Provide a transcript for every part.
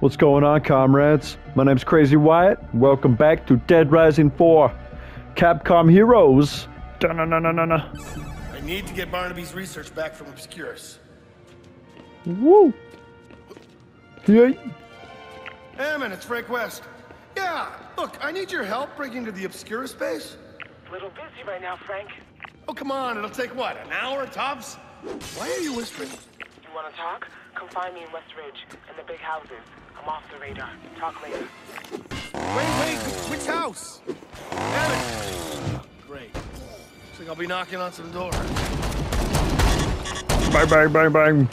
What's going on, comrades? My name's Crazy Wyatt. Welcome back to Dead Rising 4 Capcom Heroes. Dun-dun-dun-dun-dun. I need to get Barnaby's research back from Obscuris. Woo! Yay! Hammond, it's Frank West. Yeah, look, I need your help breaking into the Obscuris base. A Little busy right now, Frank. Oh, come on, it'll take what, an hour tops? Why are you whispering? You wanna talk? Come find me in West Ridge, in the big houses. I'm off the radar. Talk later. Wait, wait, which house? Hammond! Great. Looks like I'll be knocking on some doors. Bang, bang, bang, bang.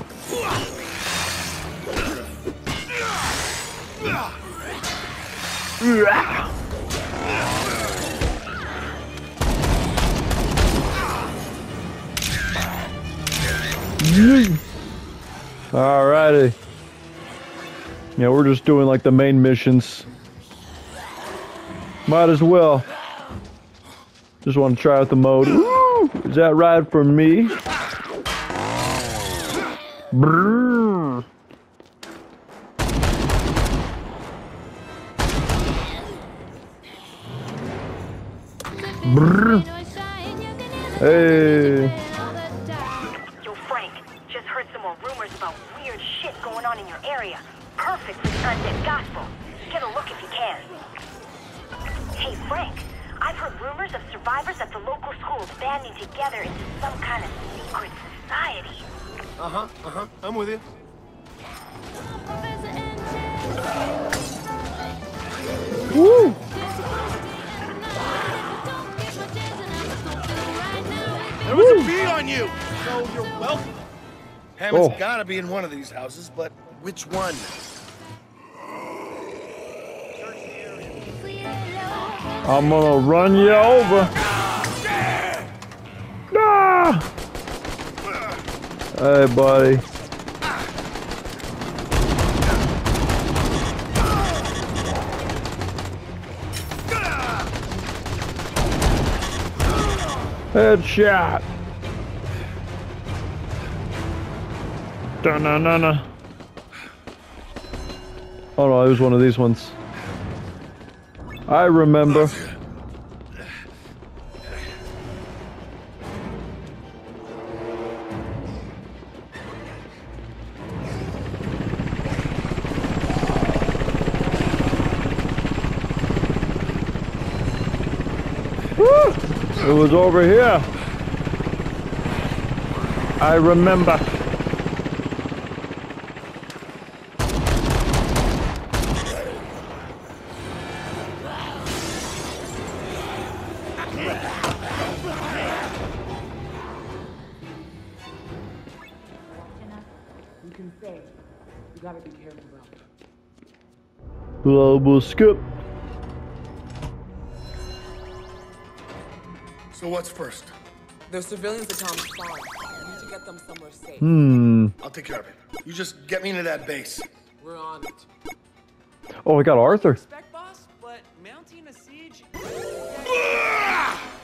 Alrighty. Yeah, we're just doing like the main missions. Might as well. Just want to try out the mode. Ooh, is that right for me? Brrr. Brrr. Hey. Yo, Frank, just heard some more rumors about weird shit going on in your area. Perfect for the undead gospel. Get a look if you can. Hey, Frank, I've heard rumors of survivors at the local schools banding together into some kind of secret society. Uh-huh, uh-huh, I'm with you. Woo. There was a bee on you, so you're welcome. Hammond's Oh. gotta be in one of these houses, but which one? I'm gonna run you over. Ah! Hey, buddy. Headshot. Dun dun dun dun. Oh no, it was one of these ones. I remember. It was over here. I remember. Gotta be careful though. Global scoop. So what's first? The civilians at Tom's farm. We need to get them somewhere safe. Hmm. I'll take care of it. You just get me into that base. We're on it. Oh, we got Arthur. Respect, boss, but mounting a siege.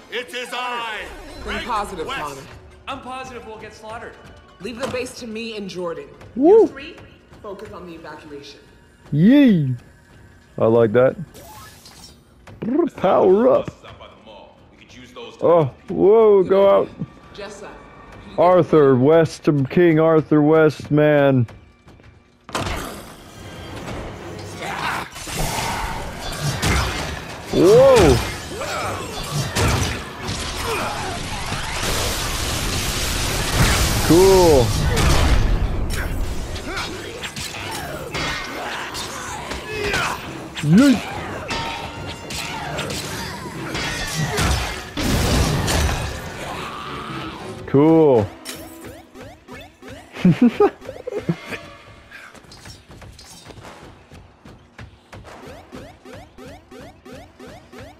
It is I! Think positive, West. Connor. I'm positive we'll get slaughtered. Leave the base to me and Jordan. Woo. You three, focus on the evacuation. Yee. I like that. Power up. out by the mall. We could use those. Oh, whoa, go out. Jessa. can you get- Arthur West, King Arthur West, man. Whoa. Cool. Cool.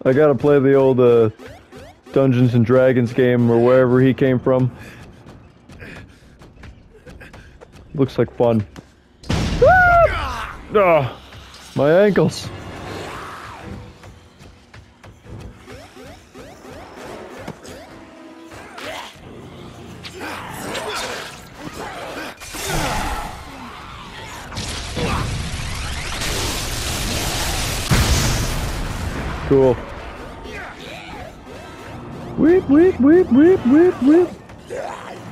I gotta play the old uh, Dungeons and Dragons game or wherever he came from. Looks like fun. Ah! Ah, my ankles. Cool. Weep, weep, weep, weep, weep, weep.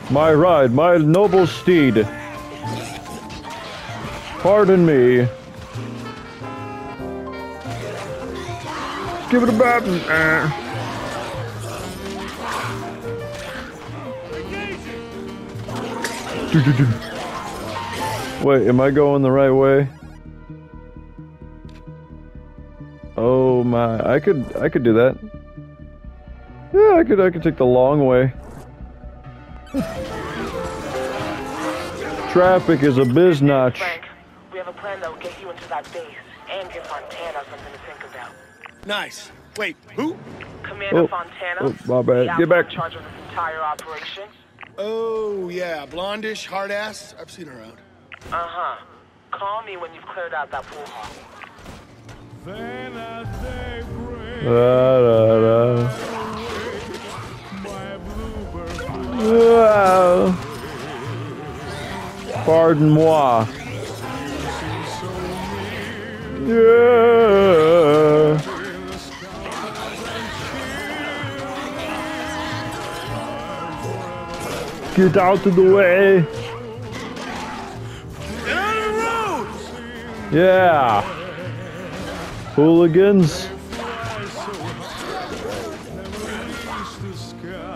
My ride, my noble steed. Pardon me. Give it a button. Uh. Do, do, do. Wait, am I going the right way? Oh my, I could, I could do that. Yeah, I could, I could take the long way. Traffic is a biznatch. Frank, we have a plan that will get you into that base and give Fontana something to think about. Nice. Wait, who? Commander Oh, Fontana. oh, my bad. the Get back. In charge of this entire operation. Oh, yeah, blondish, hard ass. I've seen her around. Uh huh. Call me when you've cleared out that pool hall. Da, da, da. Wow. Pardon moi. Yeah. Get out of the way. Yeah. Hooligans.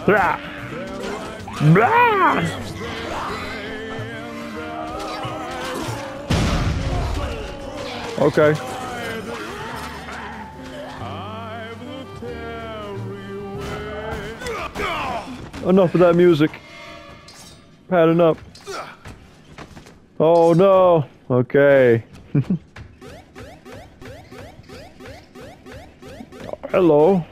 Blah. Blah. Okay. Enough of that music. Padding up. Oh no. Okay. Hello.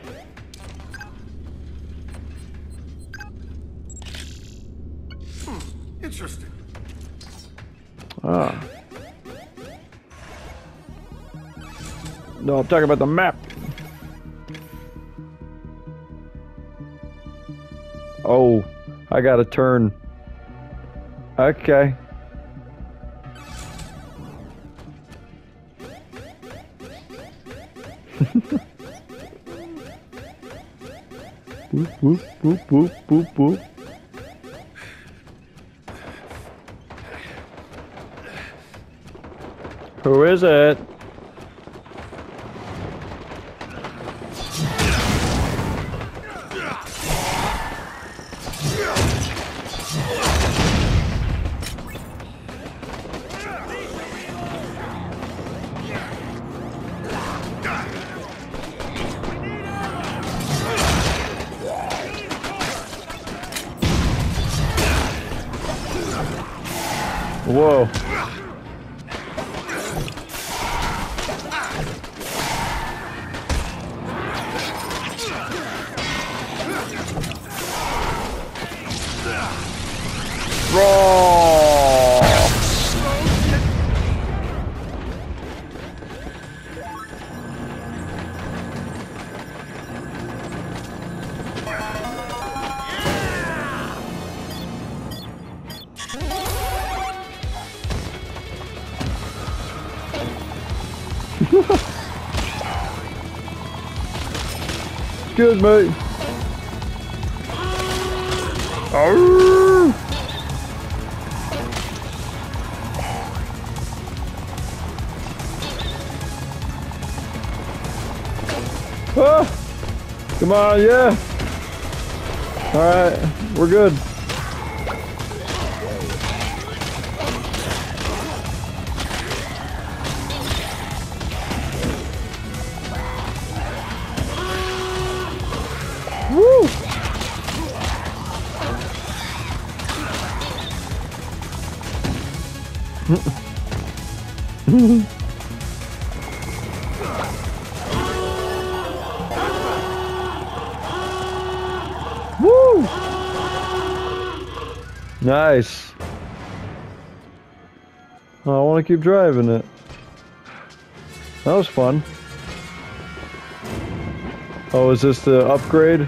Interesting. Ah. No, I'm talking about the map. Oh, I gotta turn. Okay. Boop, boop, boop, boop, boop, boop. Who is it? Me. Ah, come on, yeah. All right, we're good. Woo! Nice. I want to keep driving it. That was fun. Oh, is this the upgrade?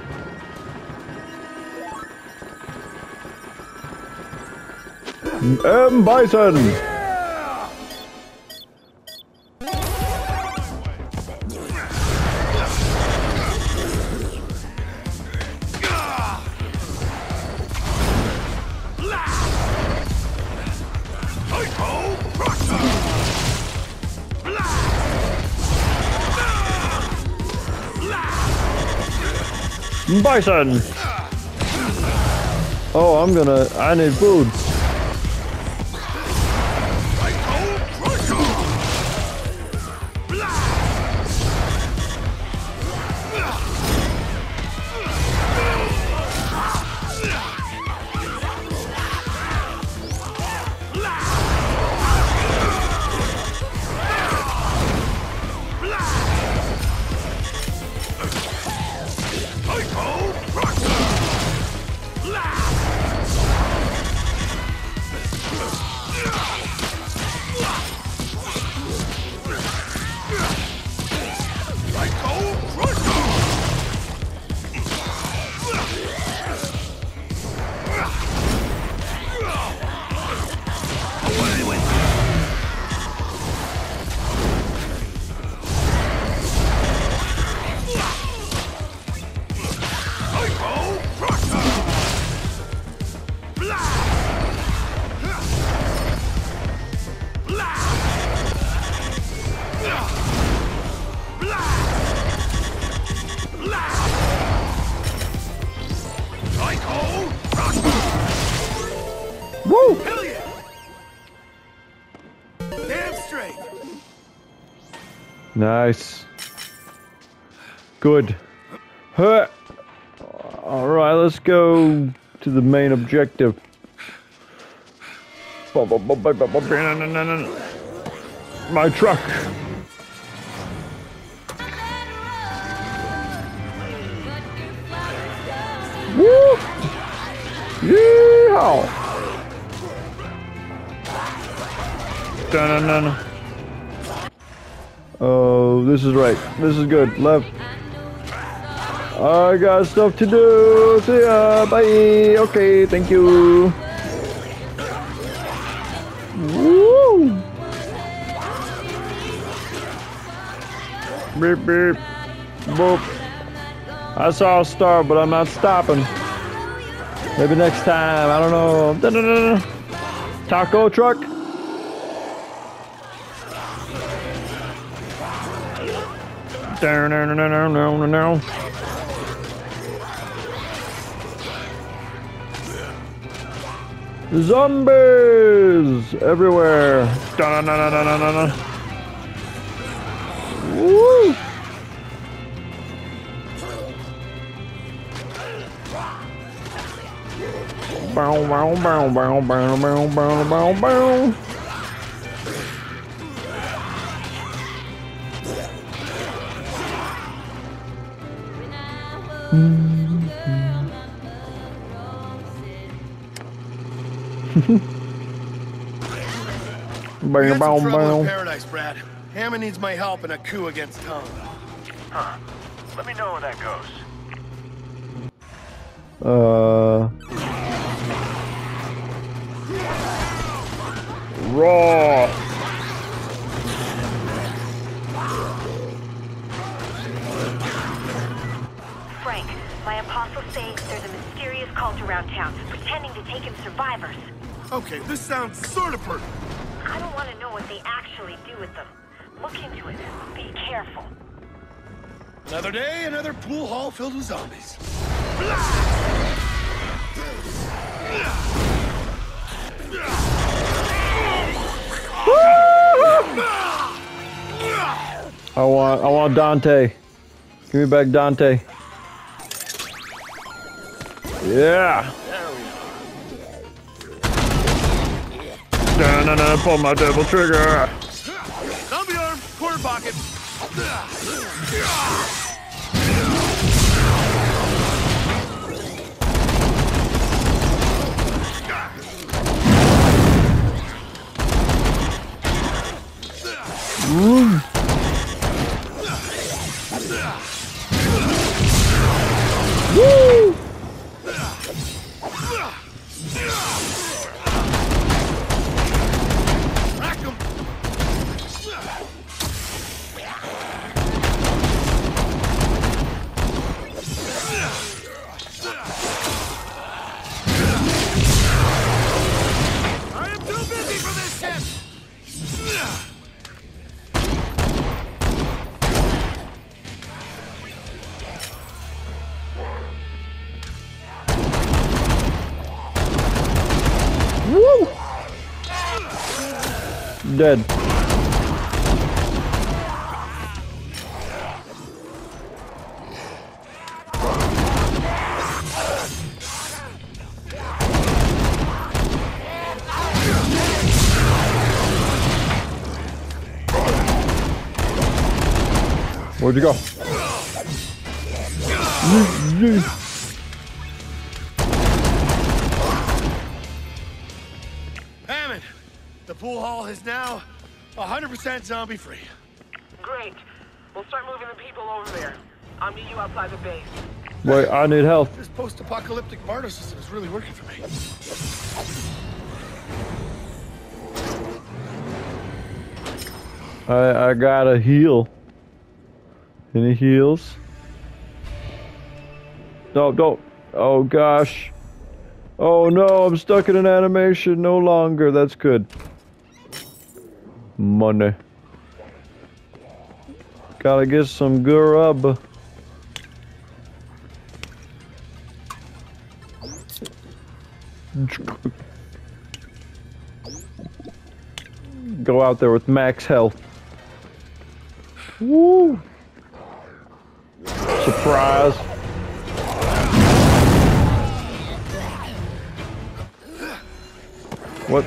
M. Bison! Oh, I'm gonna. I need food. Nice. Good. Huh. All right, let's go to the main objective. My truck. Woo! Yeehaw! Dun-dun-dun. Oh, this is right. This is good. Left. I got stuff to do. See ya. Bye. Okay, thank you. Woo! Beep beep. Boop. I saw a star, but I'm not stopping. Maybe next time. I don't know. Dun-dun-dun. Taco truck. Zombies everywhere. Bow, bow, bow, bow, bow, bow, bow, bow, bow. We Bow, had bow, some trouble in paradise, Brad. Hammond needs my help in a coup against Tom. Huh. Let me know where that goes. Uh. Raw. My apostles say there's a mysterious cult around town pretending to take in survivors. Okay, this sounds sort of pertinent. I don't want to know what they actually do with them. Look into it. Be careful. Another day, another pool hall filled with zombies. I want I want Dante. Give me back Dante. Yeah. Down and up Pull my devil trigger. Zombie arm, corner pocket. Ooh. Woo! Dead. Where'd you go? 100% zombie free. Great. We'll start moving the people over there. I'll meet you outside the base. Wait, I need help. This post-apocalyptic barter system is really working for me. I I got a heal. Any heals? No, don't. Oh gosh. Oh no, I'm stuck in an animation no longer. That's good. Money. Gotta get some grub. Go out there with max health. Woo! Surprise. What?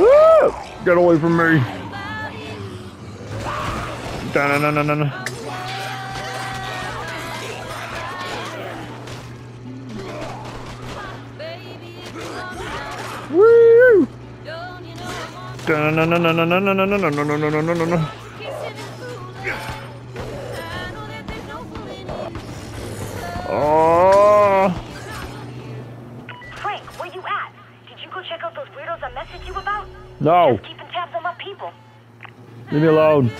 Ah! Get away from me. Da-na-na-na-na. Woo! Da-na-na-na-na-na-na-na-na-na-na-na-na-na-na. Oh, No. Just keeping tabs on my people. Leave me alone.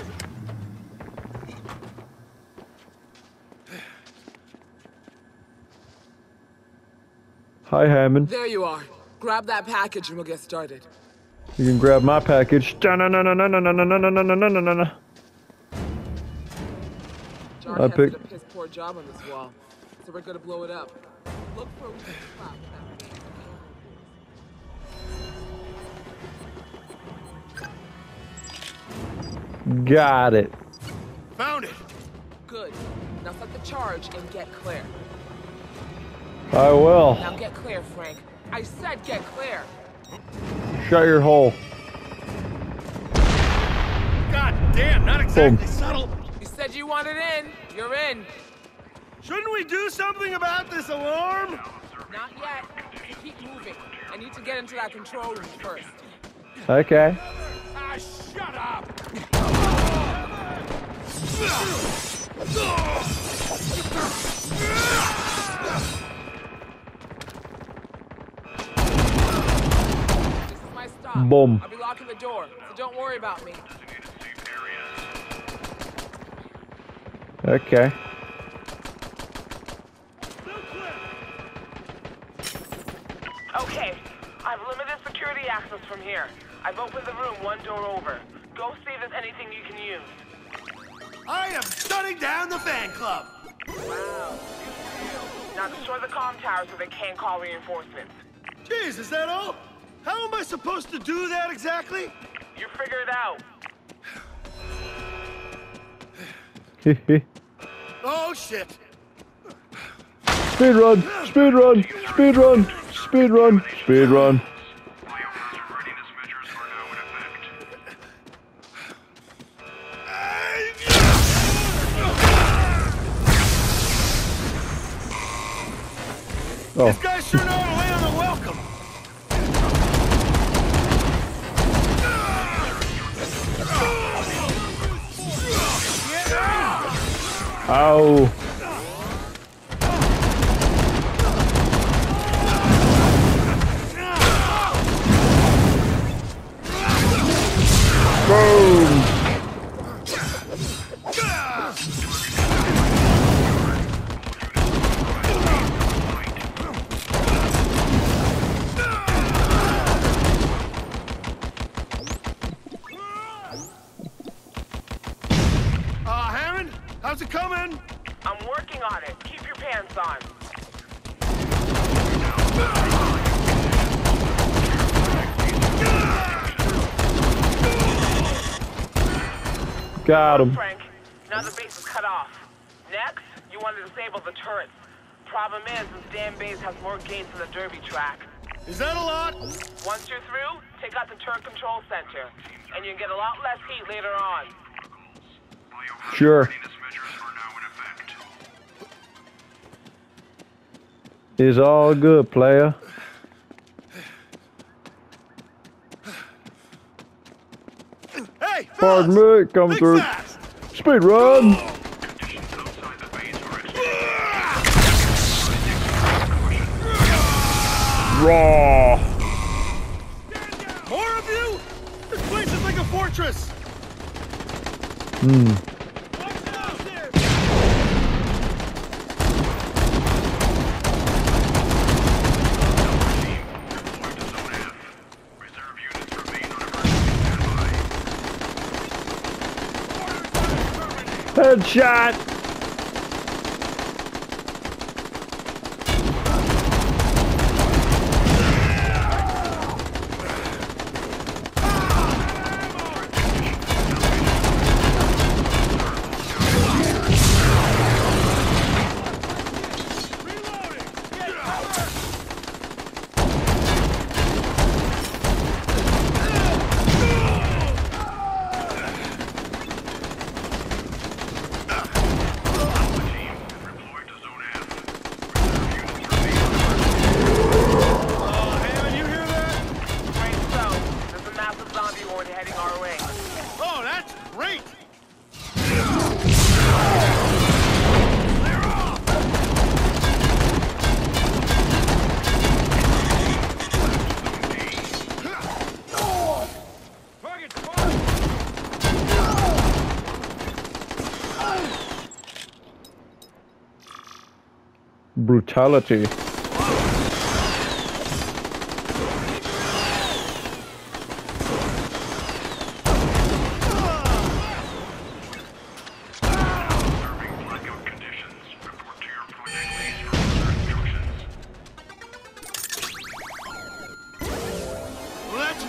Hi, Hammond. There you are. Grab that package and we'll get started. You can grab my package. I picked up his poor job on this wall, so we're gonna blow it up. Look for a. Got it. Found it. Good. Now set the charge and get clear. I will. Now get clear, Frank. I said get clear. Shut your hole. God damn, not exactly subtle. You said you wanted in. You're in. Shouldn't we do something about this alarm? Not yet. Keep moving. I need to get into that control room first. Okay. Ah, shut up. This is my stop. Boom. I'll be locking the door, so don't worry about me. Okay. Okay. I've limited security access from here. I've opened the room one door over. Go see if there's anything you can use. I am shutting down the fan club. Wow. Now destroy the comm tower so they can't call reinforcements. Jeez, is that all? How am I supposed to do that exactly? You figure it out. Oh shit. speed run, speed run, speed run, speed run, speed run. Oh, This guy sure know how to land on the welcome. ow. Boom. time. Got him. Frank, now the base is cut off. Next, you want to disable the turrets. Problem is, this damn base has more gates than the derby track. Is that a lot? Once you're through, take out the turret control center. And you get a lot less heat later on. Sure. It's all good, player. Hey, Pardon me, coming think through. fast. Speed run. Conditions outside the base are Raw. More of you? This place is like a fortress. Hmm. Headshot.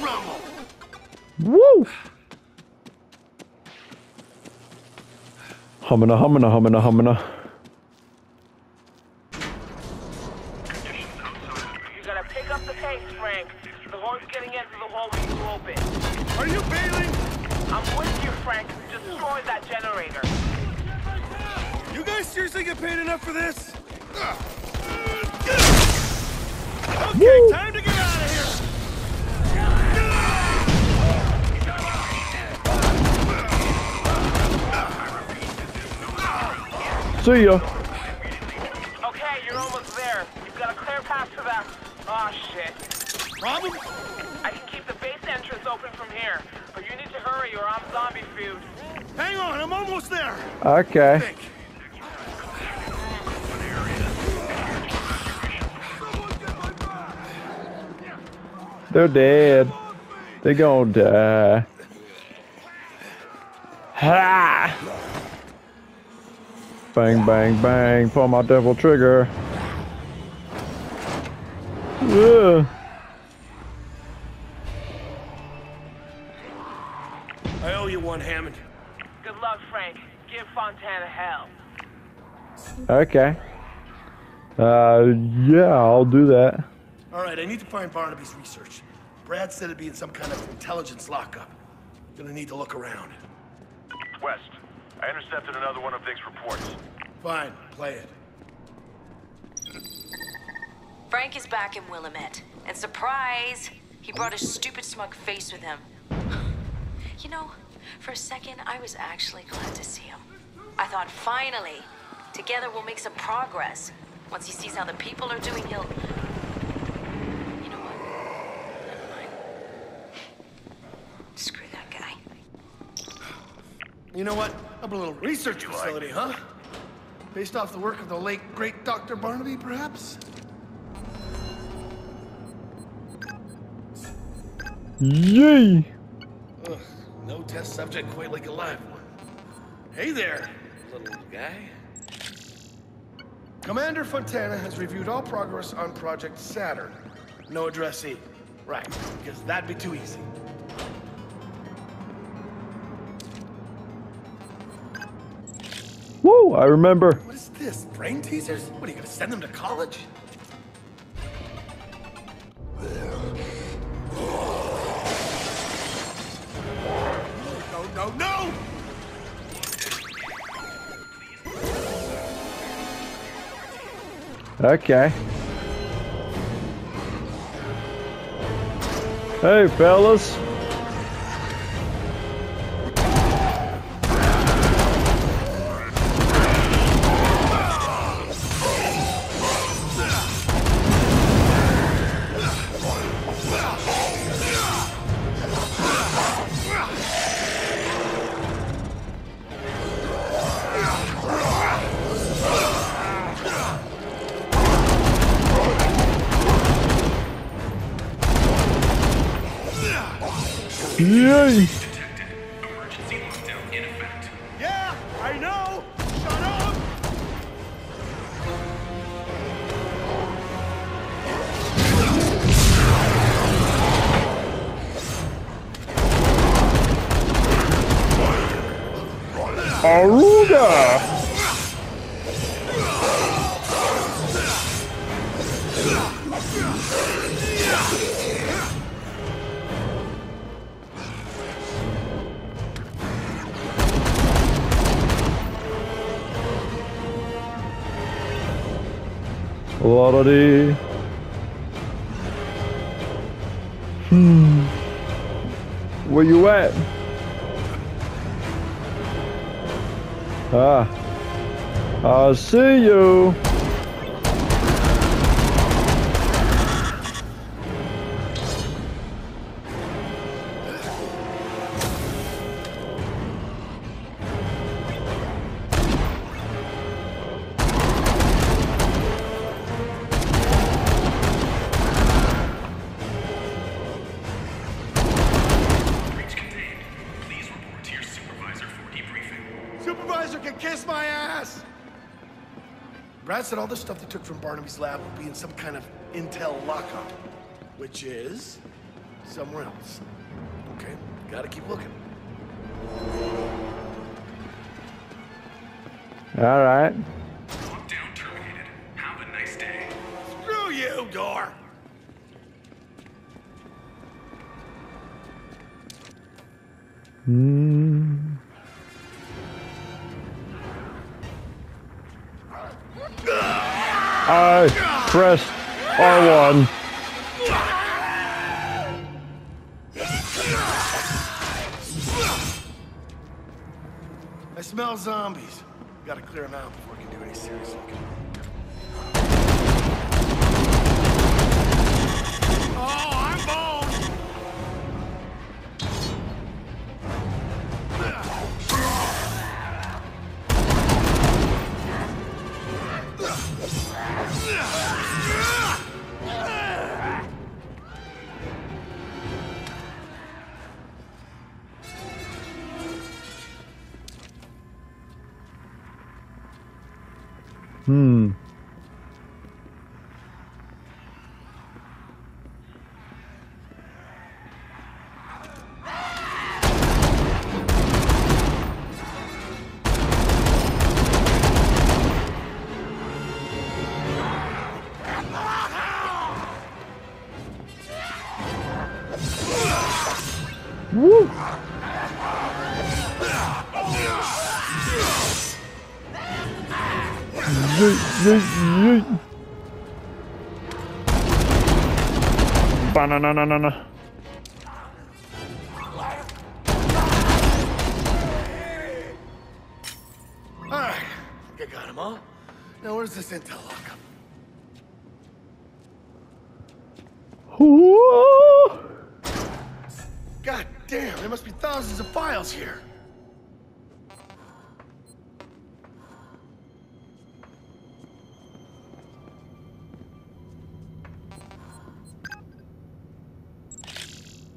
Rumble. Woo! Hummina, hummina, hummina. Okay. They're dead. They gonna die. Ha! Bang, bang, bang. Pull my devil trigger. Ugh. Okay. Uh, yeah, I'll do that. All right, I need to find Barnaby's research. Brad said it'd be in some kind of intelligence lockup. Gonna need to look around. West, I intercepted another one of Vick's reports. Fine, play it. Frank is back in Willamette. And surprise! He brought his stupid smug face with him. You know, for a second, I was actually glad to see him. I thought, finally, together we'll make some progress. Once he sees how the people are doing, he'll. You know what? Never mind. Screw that guy. You know what? Up a little research facility, huh? Based off the work of the late, great Dr. Barnaby, perhaps? Yay! Ugh, no test subject quite like a live one. Hey there, little guy. Commander Fontana has reviewed all progress on Project Saturn. No addressee. Right, because that'd be too easy. Woo! I remember. What is this? Brain teasers? What are you gonna send them to college? Okay. Hey, fellas. See you. Euh, said all the stuff they took from Barnaby's lab will be in some kind of intel lockup. Which is... somewhere else. Okay, gotta keep looking. All right. Lockdown terminated. Have a nice day. Screw you, Door! Hmm. I pressed R1. I smell zombies. Gotta clear them out before we can do any serious looking. Oh, Hmm. Banana. Alright, I got them all. Now where's this intel lockup? God damn, there must be thousands of files here.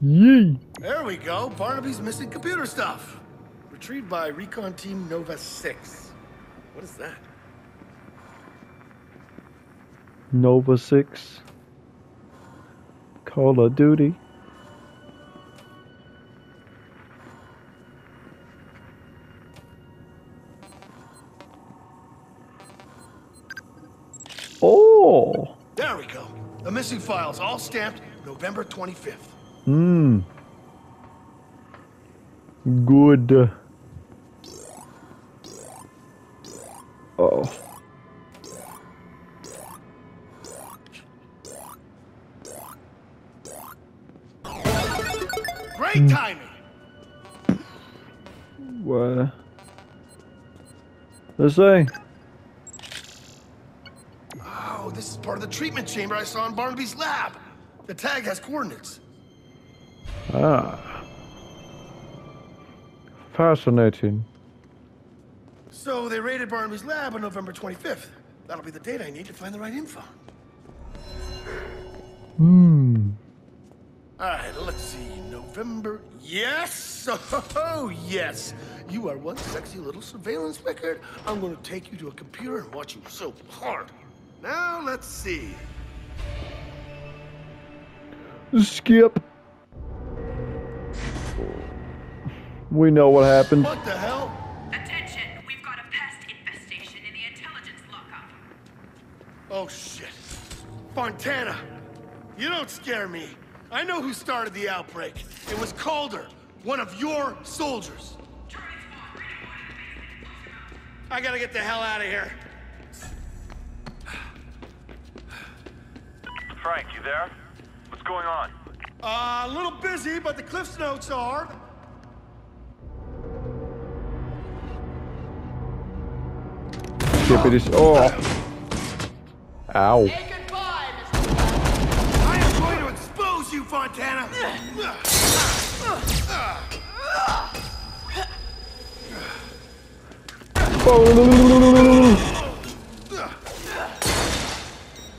Yee. There we go. Barnaby's missing computer stuff. Retrieved by Recon Team Nova 6. What is that? Nova 6. Call of Duty. Oh! There we go. The missing files all stamped November 25th. Hmm. Good. Oh. Great timing! What? Let's see. Oh, this is part of the treatment chamber I saw in Barnaby's lab. The tag has coordinates. Ah. Fascinating. So they raided Barnaby's lab on November 25th. That'll be the date I need to find the right info. Hmm. All right, let's see. November. Yes! Oh, yes! You are one sexy little surveillance record. I'm gonna take you to a computer and watch you so hard. Now, let's see. Skip. We know what happened. What the hell? Attention, we've got a pest infestation in the intelligence lockup. Oh, shit. Fontana, you don't scare me. I know who started the outbreak. It was Calder, one of your soldiers. I gotta get the hell out of here. Frank, you there? What's going on? Uh, a little busy, but the Cliff's notes are. Skip it is. Oh. Ow. I am going to expose you, Fontana!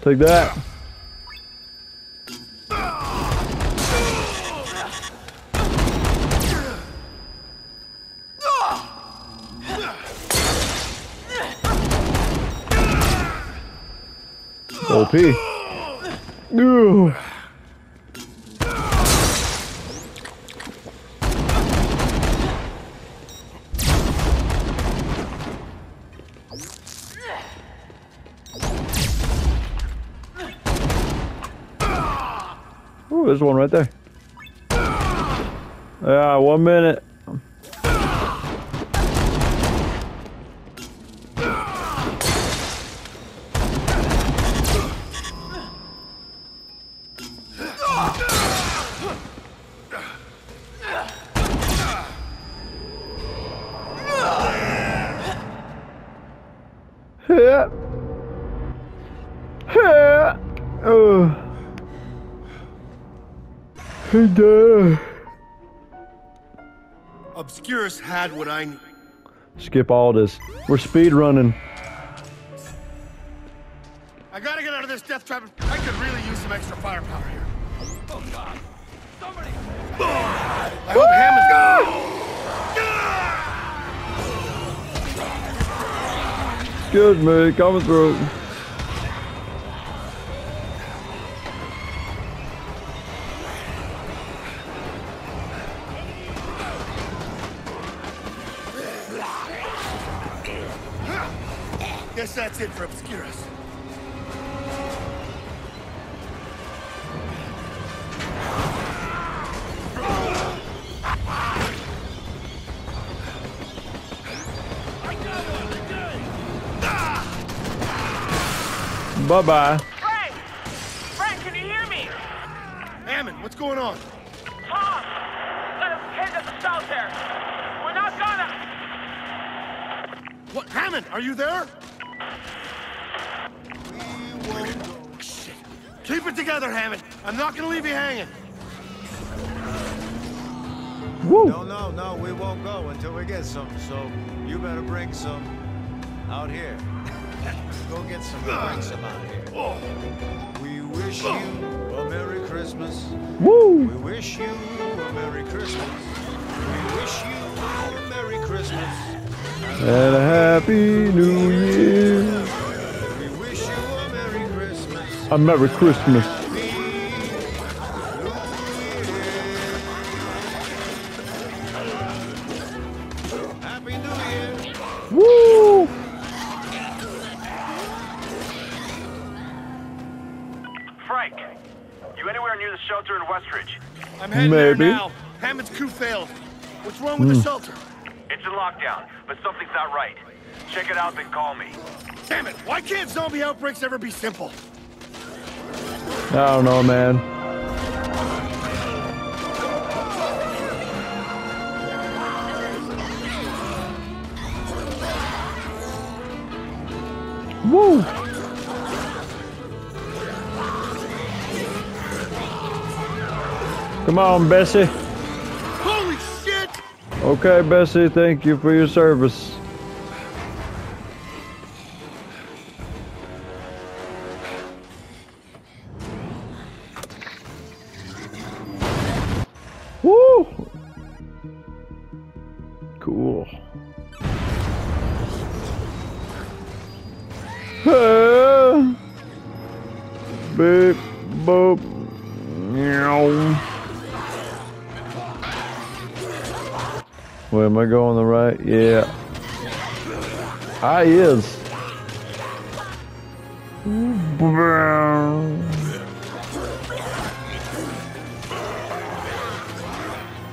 Take that. OP. Ooh, there's one right there. Yeah, one minute. Oh. Hey. Obscuris had what I need. Skip all this. We're speed running. I gotta get out of this death trap. I could really use some extra firepower here. Oh, God. Somebody. I hope Hammond's Excuse me, coming through. Bye bye. Frank! Frank, can you hear me? Hammond, what's going on? Tom! Let us head to the south there. We're not gonna... What? Hammond, are you there? We won't go. Shit. Keep it together, Hammond. I'm not gonna leave you hanging. Woo. No, no, no, we won't go until we get some, so you better bring some out here. Go get some, bring some out here. We wish you a Merry Christmas. Woo. We wish you a Merry Christmas. We wish you a Merry Christmas. And a happy new year. We wish you a Merry Christmas. A Merry Christmas. Maybe. now. Hammond's crew failed. What's wrong with the Hmm. shelter? It's in lockdown, but something's not right. Check it out, then call me. Damn it! Why can't zombie outbreaks ever be simple? I don't know, man. Woo! Come on, Bessie. Holy shit! Okay, Bessie, thank you for your service. Woo! Cool. Beep, boop, meow. Wait, am I going the right? Yeah. I is.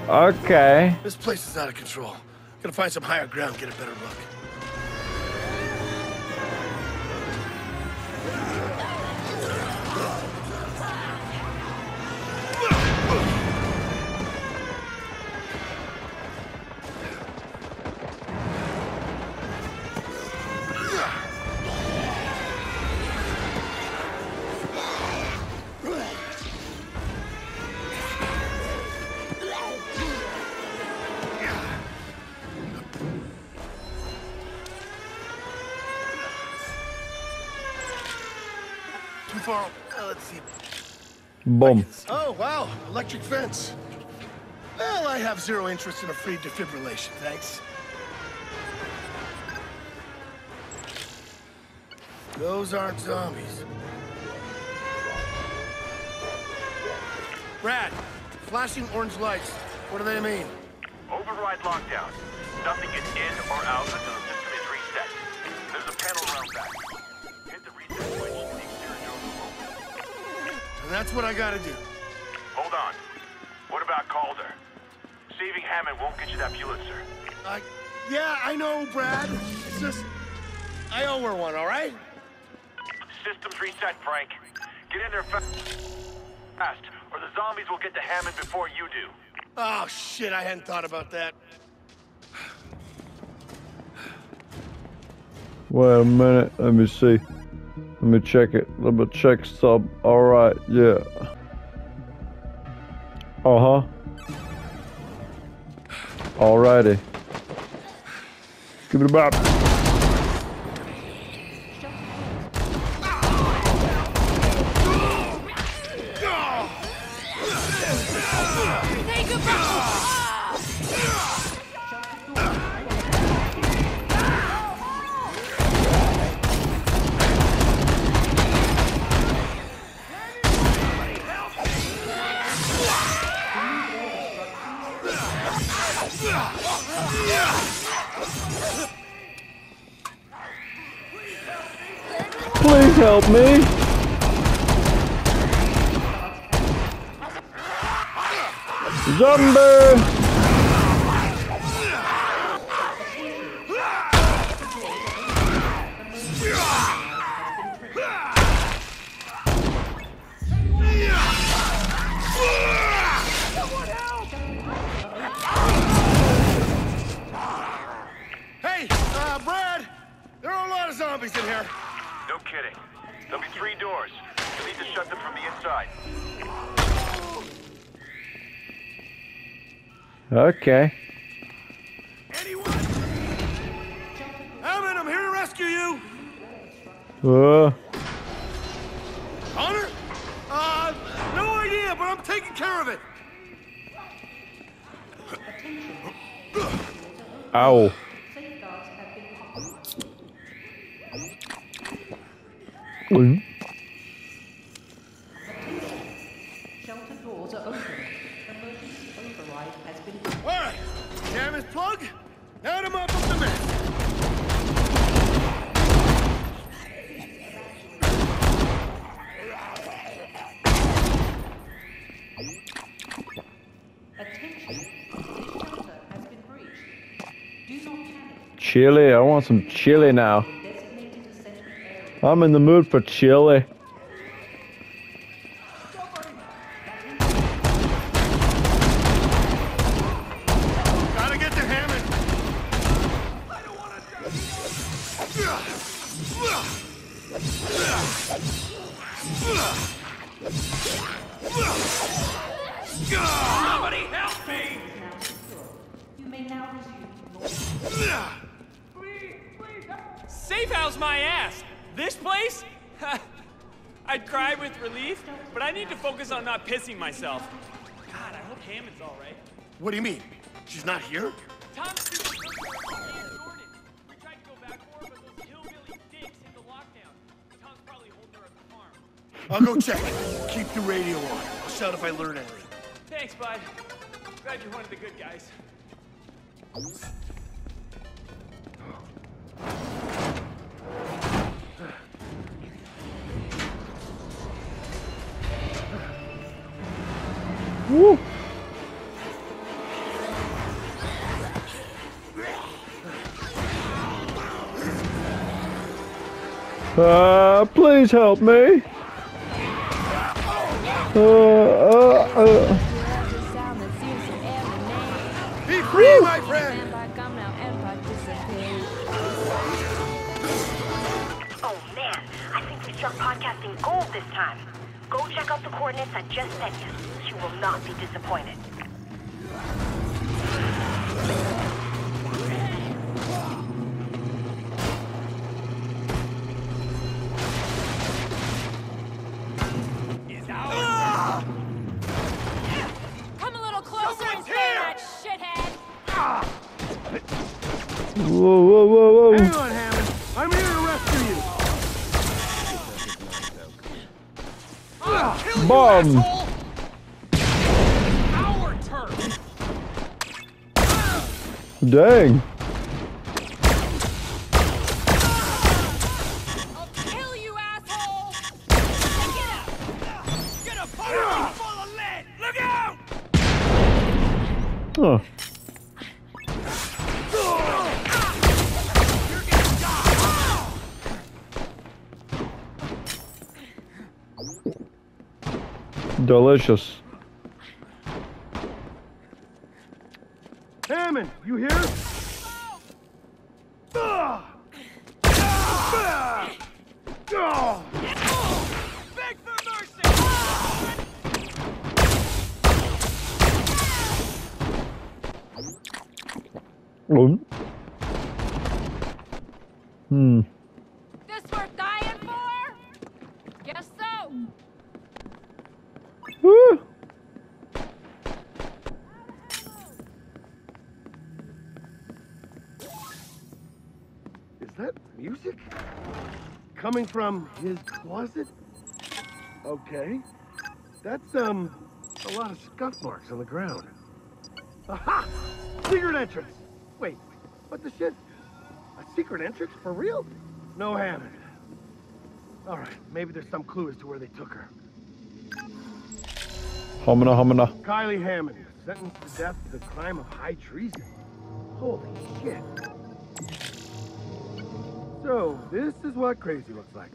Okay. This place is out of control. Gotta find some higher ground, get a better look. Boom. Oh, wow. Electric fence. Well, I have zero interest in a free defibrillation, thanks. Those aren't zombies. Brad, flashing orange lights. What do they mean? Override lockdown. Nothing gets in or out until that's what I gotta do. Hold on. What about Calder? Saving Hammond won't get you that Pulitzer. I, yeah, I know, Brad. It's just, I owe her one, all right? Systems reset, Frank. Get in there fa- fast, or the zombies will get to Hammond before you do. Oh, shit, I hadn't thought about that. Wait a minute. Let me see. Let me check it. Let me check sub. All right. Yeah. Uh huh. Alrighty. Give it a bop. Okay. Anyone? Hammond, I'm here to rescue you. Uh, Connor? Uh, no idea, but I'm taking care of it. ow. Mm. Shelter Out him up with the mess! Chili, I want some chili now. I'm in the mood for chili. What do you mean? She's not here? Tom's super Jordan. We tried to go back for her, but those hillbilly dicks hit the lockdown. Tom's probably holding her at the farm. I'll go check. Keep the radio on. I'll shout if I learn anything. Thanks, bud. Glad you're one of the good guys. Woo. Uh, please help me. Uh, uh, uh. Be free, my friend! Oh man, I think we struck podcasting gold this time. Go check out the coordinates I just sent you. You will not be disappointed. Come a little closer and say that, shithead. Whoa, whoa, whoa, Hang on, Hammond. I'm here to rescue you. Bomb. Our turn! Dang. Delicious. Hammond, you here? Ah! Ah! Ah! Beg for mercy! Hmm. Hmm. This worth dying for? Guess so. Woo. Is that music? Coming from his closet? Okay. That's, um, a lot of scuff marks on the ground. Aha! Secret entrance! Wait, what the shit? A secret entrance? For real? No Hammond. Alright, maybe there's some clue as to where they took her. Homina, homina. Kylie Hammond, sentenced to death for the crime of high treason. Holy shit. So, this is what crazy looks like.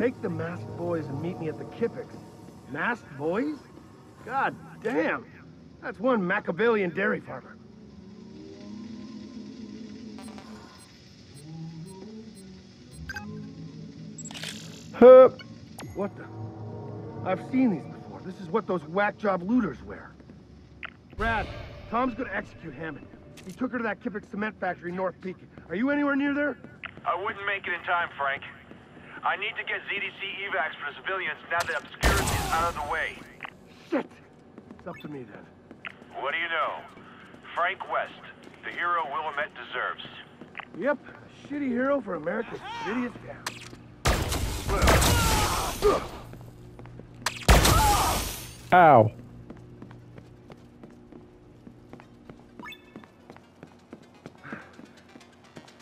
Take the masked boys and meet me at the Kippics. Masked boys? God damn. That's one Machiavellian dairy farmer. Hup. What the? I've seen these before. This is what those whack job looters wear. Brad, Tom's gonna execute Hammond. He took her to that Kippick cement factory in North Peak. Are you anywhere near there? I wouldn't make it in time, Frank. I need to get ZDC evacs for the civilians now that Obscuris is out of the way. Shit! It's up to me then. What do you know? Frank West, the hero Willamette deserves. Yep, a shitty hero for America's shittiest town. Ow.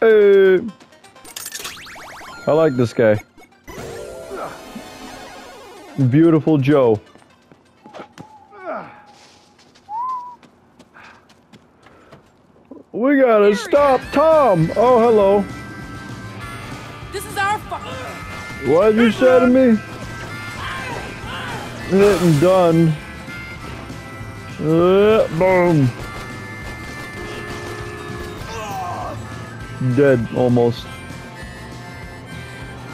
Hey. I like this guy. Beautiful Joe. We stop Tom. Oh, hello. This is our fault. What'd you say to me? Hit and done. Uh, boom. Dead, almost.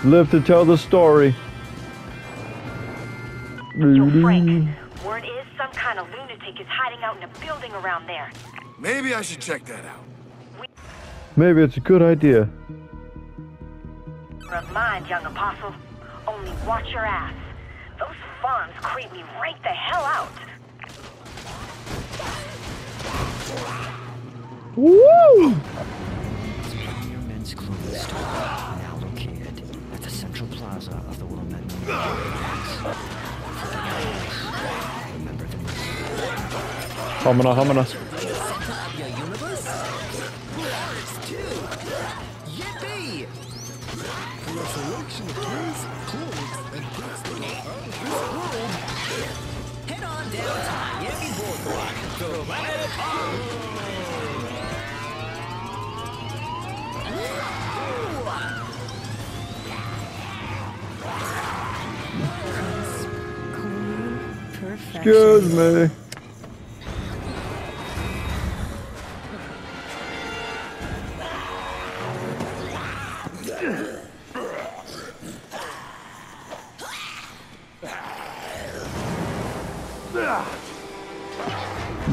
Live to tell the story. Yo, Frank, word is some kind of lunatic is hiding out in a building around there. Maybe I should check that out. Maybe it's a good idea. Of mind, young apostle. Only watch your ass. Those farms creep me right the hell out. Woo! Your men's clothing store, now located at the central plaza of the Willamette Complex. For the guys, remember this. Humana, humana. Excuse me.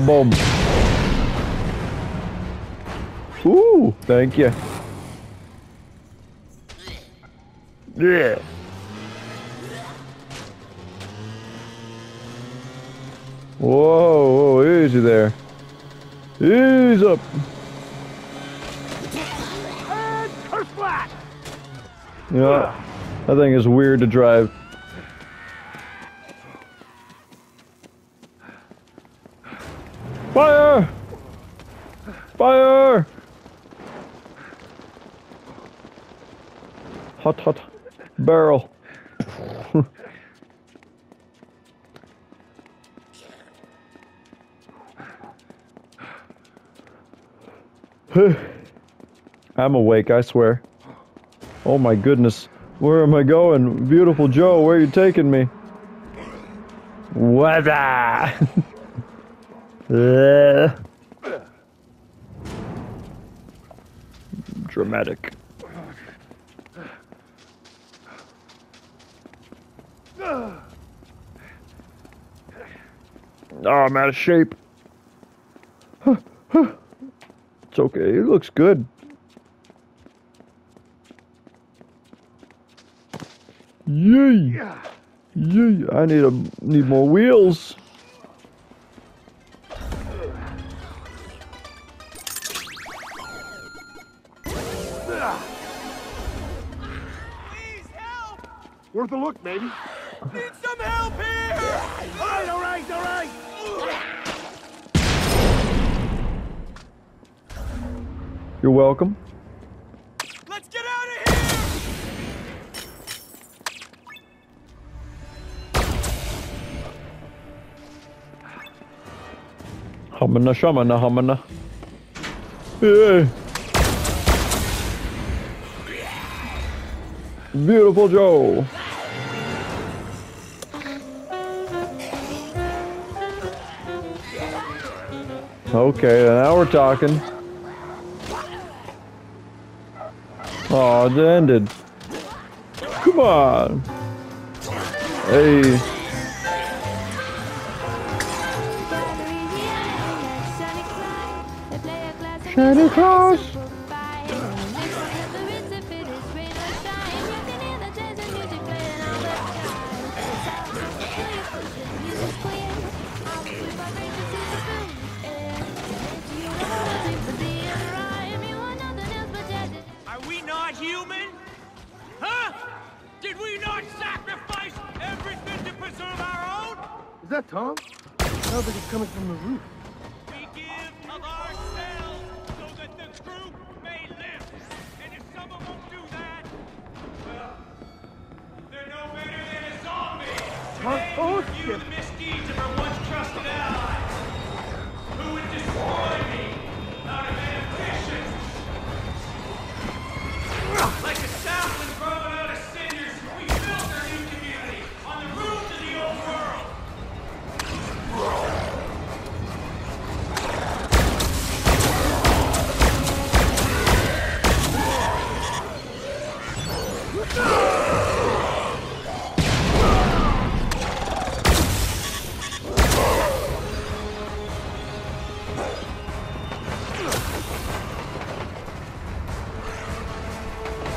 Boom. Ooh, thank you. Yeah. Whoa, whoa, easy there. Ease up. Yeah, that thing is weird to drive. Fire! Fire! Hot, hot barrel. I'm awake, I swear. Oh my goodness. Where am I going? Beautiful Joe, where are you taking me? What Uh, Dramatic. Oh, I'm out of shape. It's okay. It looks good. Yay! Yay! I need a need more wheels. Worth a look, maybe. Need some help here! All right, all right, all right. You're welcome. Humana, shamana, humana. Yeah. Beautiful Joe. Okay, now we're talking. Oh, it ended. Come on. Hey. Santa Claus.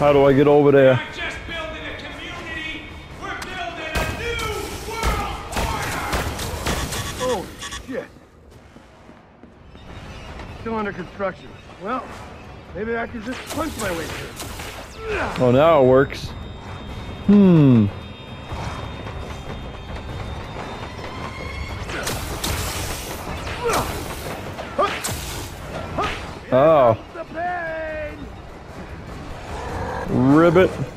How do I get over there? Just building a community. We're building a new world order. Oh, shit. Still under construction. Well, maybe I can just punch my way through. Oh, now it works. Hmm. Ribbit.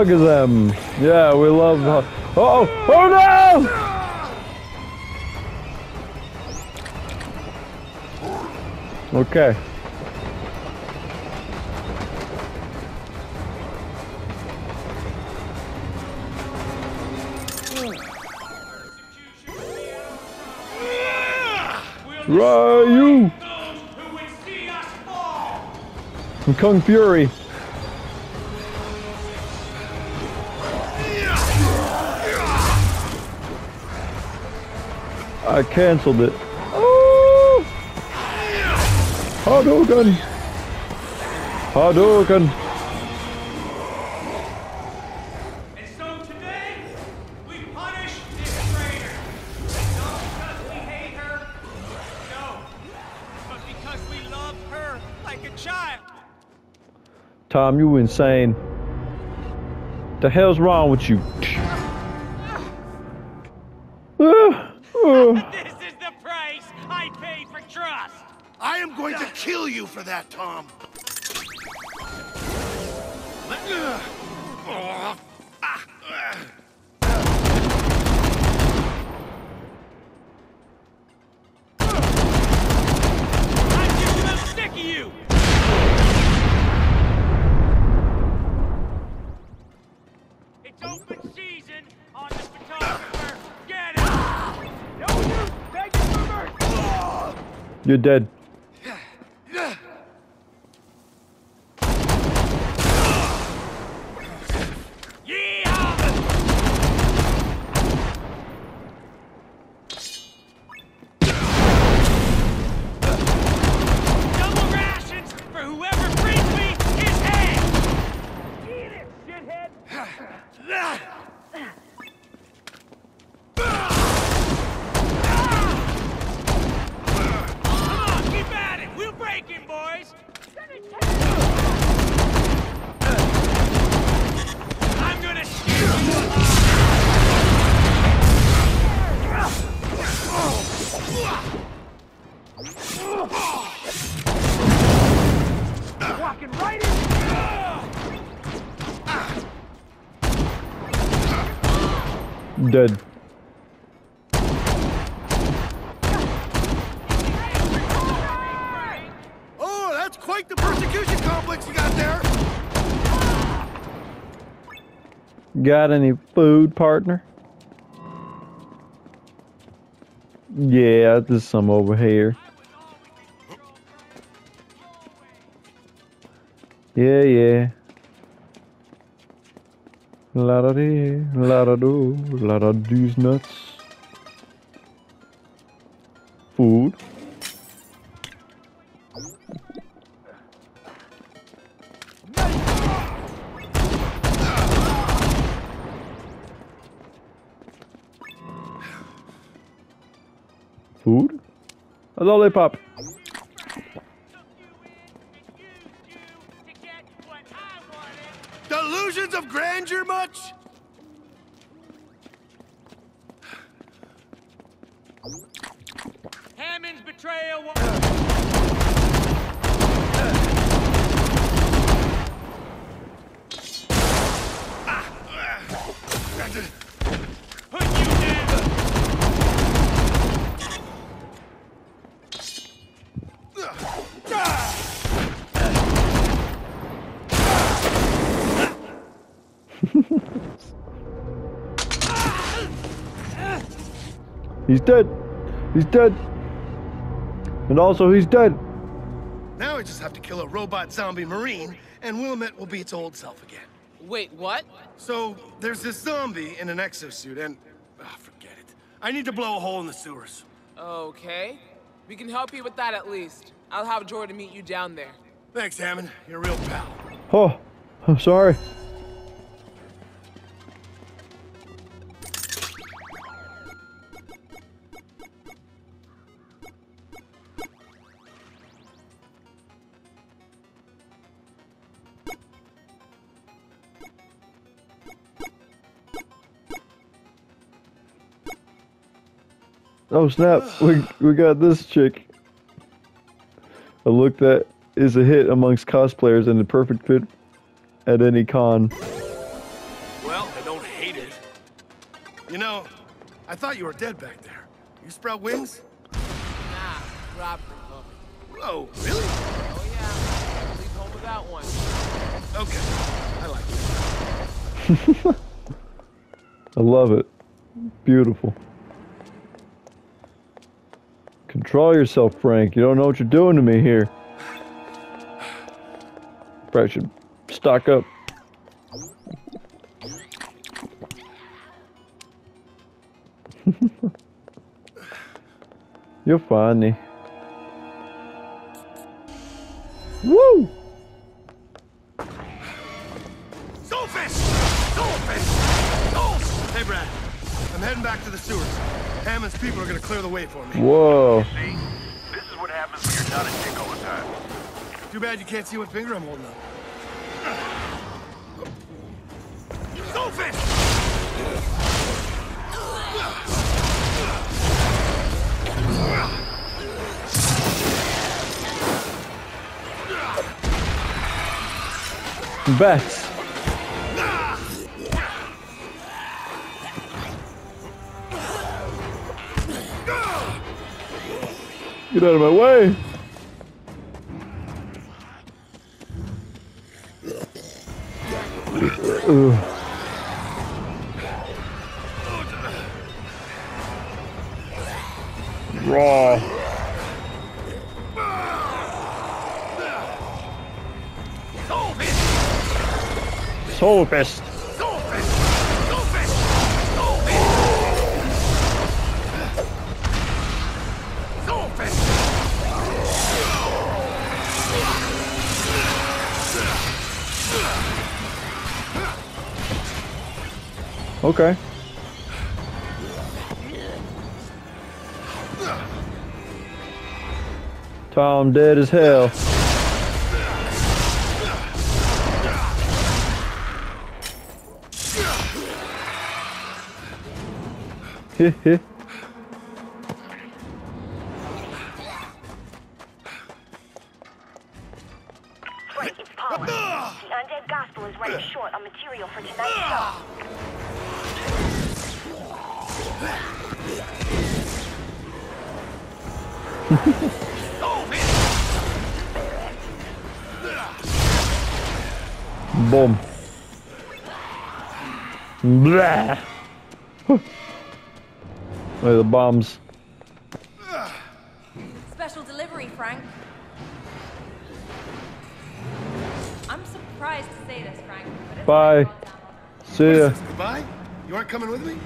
Hug them. Yeah, we love. hu- Oh, oh no! Okay. Ryu! Kung Fury. We love it. like a child. Tom, you insane. The hell's wrong with you? You're dead. Double rations for whoever brings me his head. Eat it, shithead. Come on, keep at it. We'll break him, boys. I'm gonna skin you alive. Walking right in. Dead. Oh, that's quite the persecution complex you got there. Got any food, partner? Yeah, there's some over here. Yeah, yeah. La da dee, la da do, la da do's nuts. food. Food? A lollipop. Delusions of grandeur much? Hammond's betrayal. wa- ah! Ah! He's dead. He's dead. And also, he's dead. Now I just have to kill a robot zombie marine, and Willamette will be its old self again. Wait, what? So, there's this zombie in an exosuit, and... ah, forget it. I need to blow a hole in the sewers. Okay. We can help you with that at least. I'll have Jordan meet you down there. Thanks, Hammond. You're a real pal. Oh, I'm sorry. Oh snap! We we got this chick. A look that is a hit amongst cosplayers and the perfect fit at any con. Well, I don't hate it. You know, I thought you were dead back there. You sprout wings? Nah, Rob recovered. Whoa, really? Oh yeah. Leave home without one. Okay, I like it. I love it. Beautiful. Control yourself, Frank. You don't know what you're doing to me here. Probably should stock up. You're funny. Woo! Soul Fist! Soulfish! Hey, Brad. I'm heading back to the sewers. Hammond's people are gonna clear the way for me. Whoa. See? This is what happens when you're not a dick all the time. Too bad you can't see what finger I'm holding up. Soul Fist! Bats. Get out of my way. Raw. Soul Fist. Okay. Tom dead as hell. Heh heh. bombs. Special delivery, Frank. I'm surprised to say this, Frank. Bye. See ya. Goodbye. You aren't coming with me?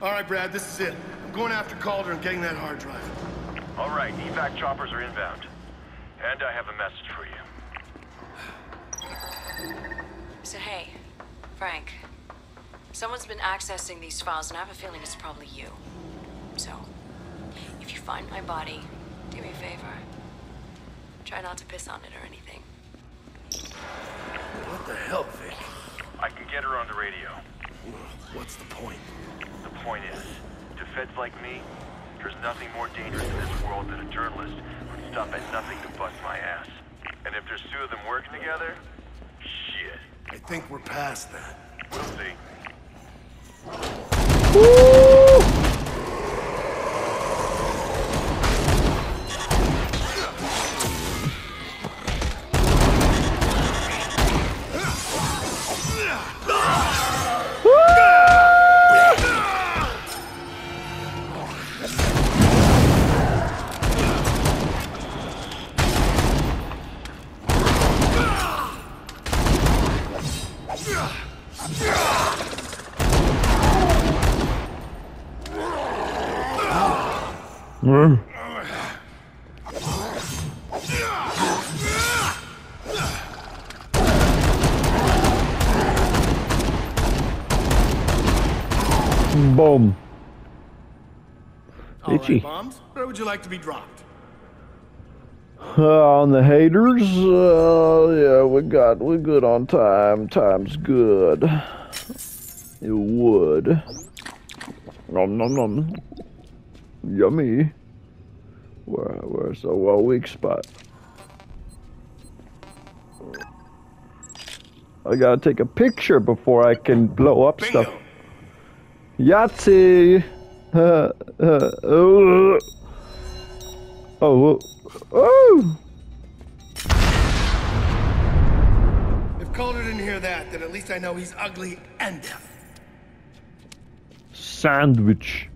All right, Brad, this is it. I'm going after Calder and getting that hard drive. All right, evac choppers are inbound. And I have a message for you. So, hey, Frank. Someone's been accessing these files, and I have a feeling it's probably you. So, if you find my body, do me a favor. Try not to piss on it or anything. What the hell, Vick? I can get her on the radio. What's the point? The point is, to feds like me, there's nothing more dangerous in this world than a journalist who'd stop at nothing to bust my ass. And if there's two of them working together, shit. I think we're past that. We'll see. Mm. Bombs. Where would you like to be dropped? Uh, on the haters, uh, yeah, we got, we good on time. Time's good. It would. Nom nom nom. Yummy. Where, where's the well, weak spot? I gotta take a picture before I can blow up stuff. Yahtzee! Uh, uh, oh, oh, oh! If Calder didn't hear that, then at least I know he's ugly and deaf. Sandwich.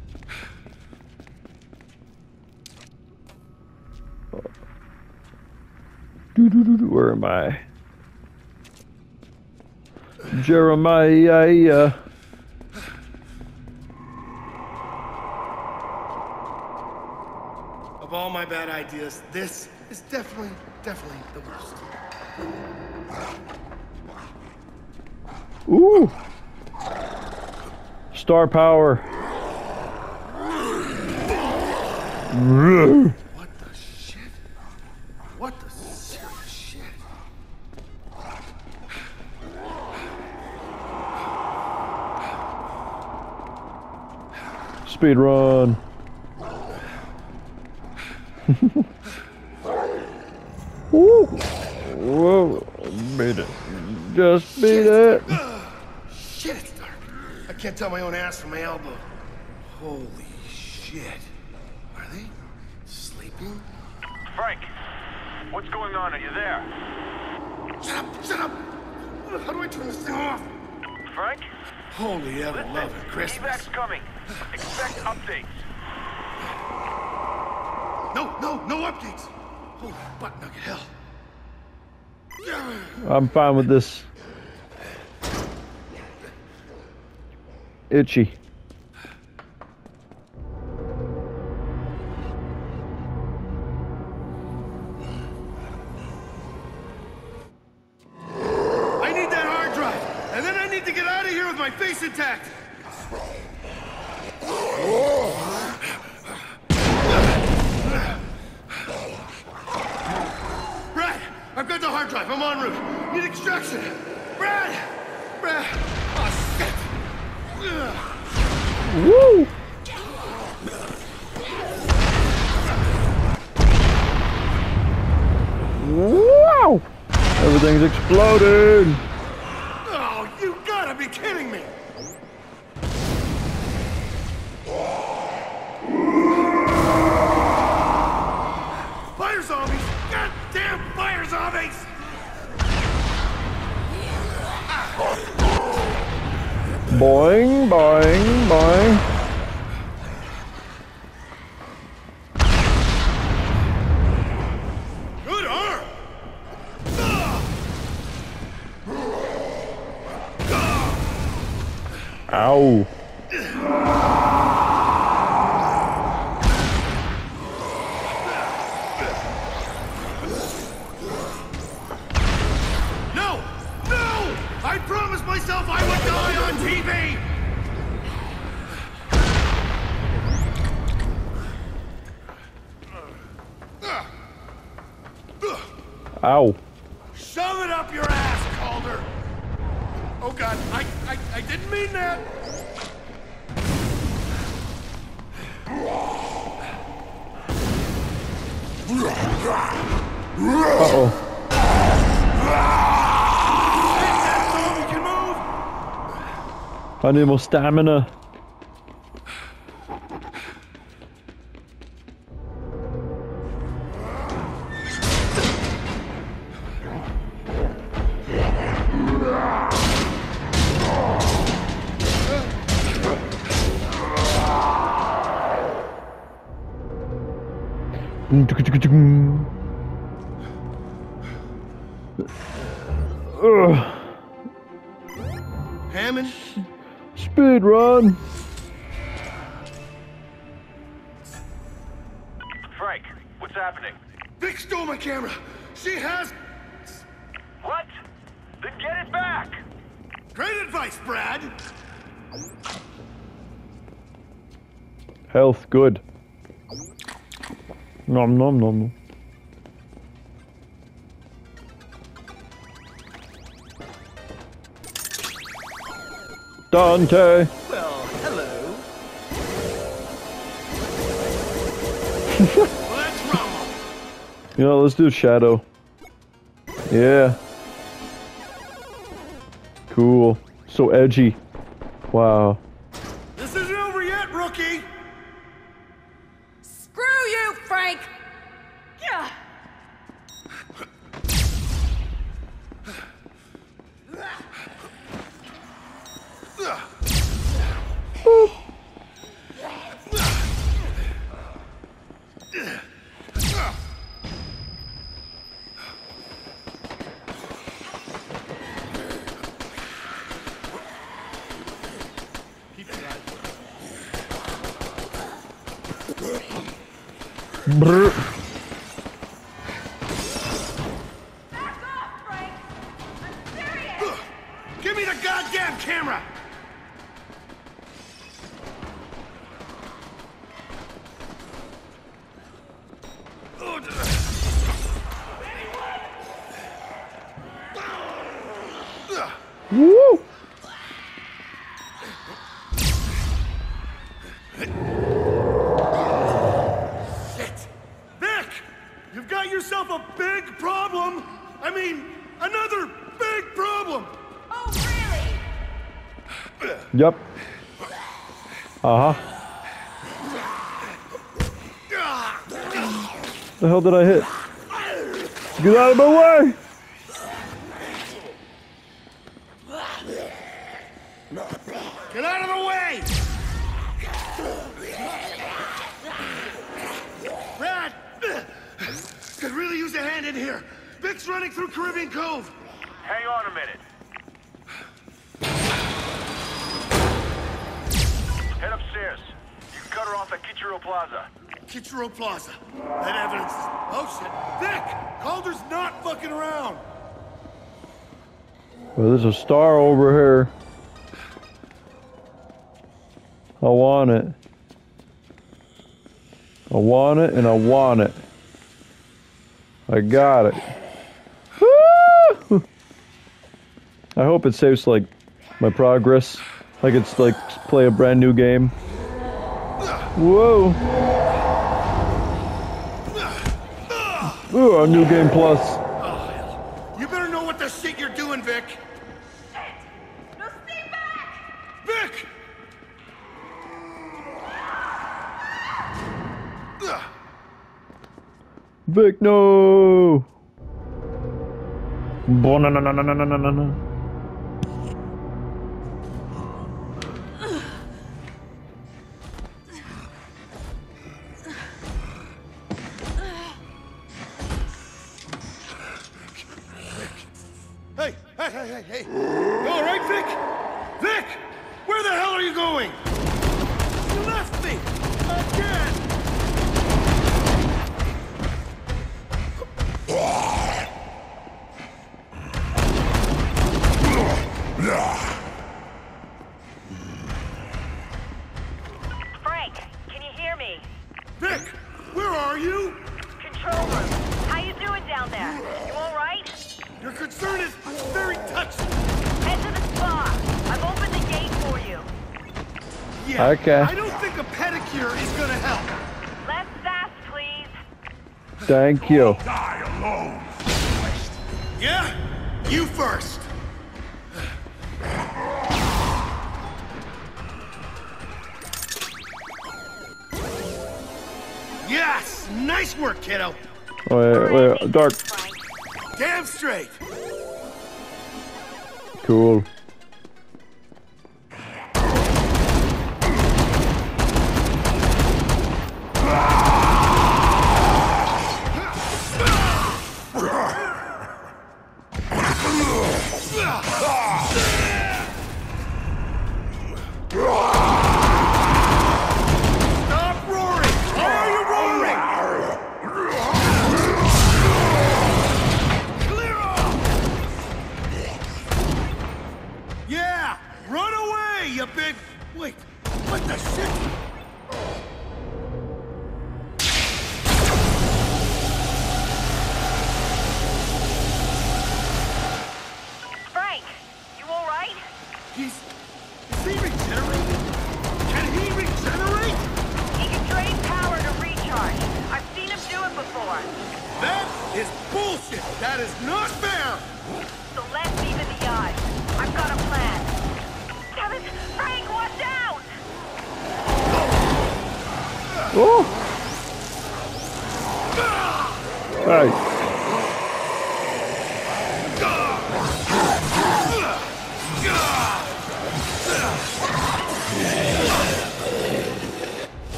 Doo-doo-doo-doo, Where am I? Jeremiah. All my bad ideas, this is definitely, definitely the worst. Ooh. Star power. What the shit? What the serious shit? Speed run. Woo. Whoa. Beat it. Just beat it. Shit, it's dark. I can't tell my own ass from my elbow. Holy shit. Are they sleeping? Frank, what's going on? Are you there? Shut up! Shut up! How do I turn this thing off? Frank? Holy ever Listen, loving Christmas. evac's coming. Expect updates. No, no, no updates! Holy butt nugget hell. I'm fine with this. Itchy. Ow. Shove it up your ass, Calder! Oh god, I, I, I didn't mean that! Uh-oh. I need more stamina. Ugh. Hammond? Speed run. Frank, what's happening? Vick stole my camera! She has... What? Then get it back! Great advice, Brad! Health good. Nom nom nom. Dante. Well, hello. Let's rumble! You know, let's do Shadow. Yeah. Cool. So edgy. Wow. Want it I. I got it. Woo! I hope it saves like my progress. Like it's like play a brand new game. Whoa. Ooh, a new game plus. Vick, no! Bo-na-na-na-na-na-na-na. Hey, Okay. I don't think a pedicure is gonna help. Less fast, please. Thank you. Oh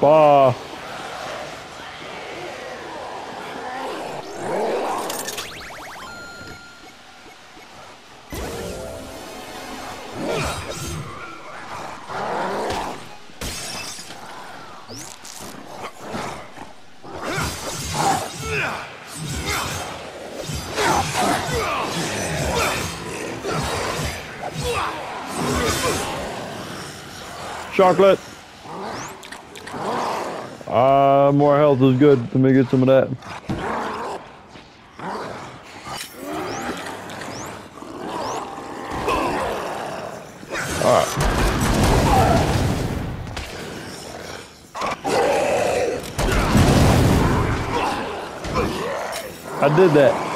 ball. Chocolate more health is good. Let me get some of that. I did that.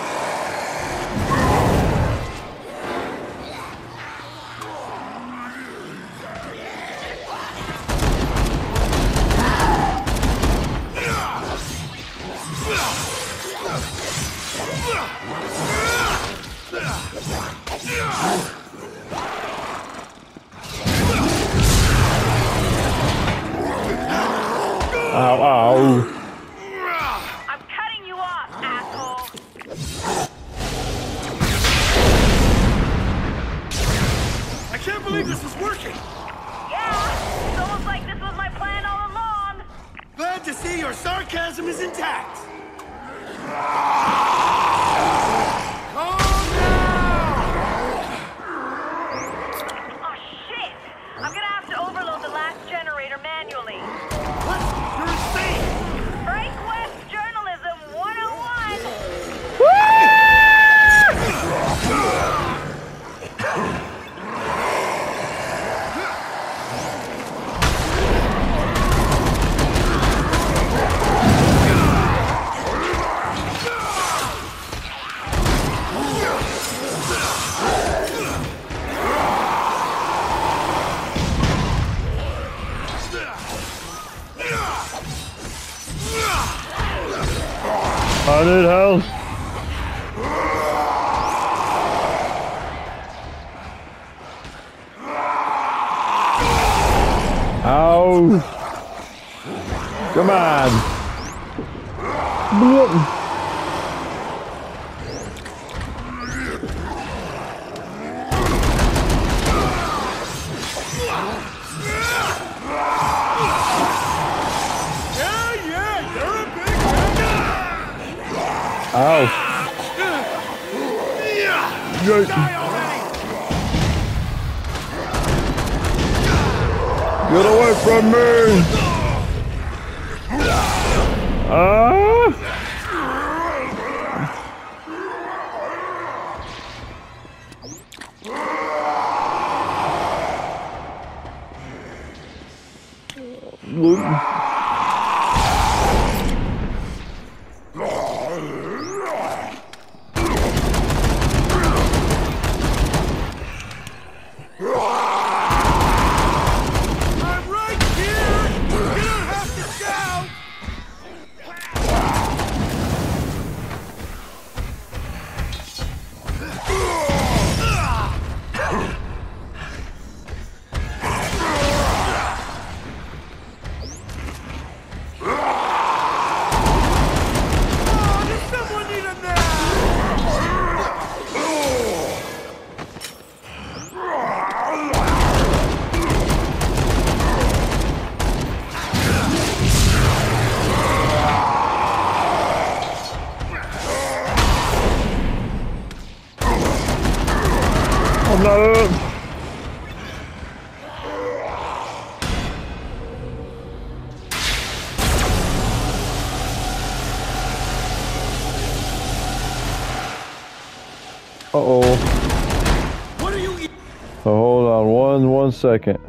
second.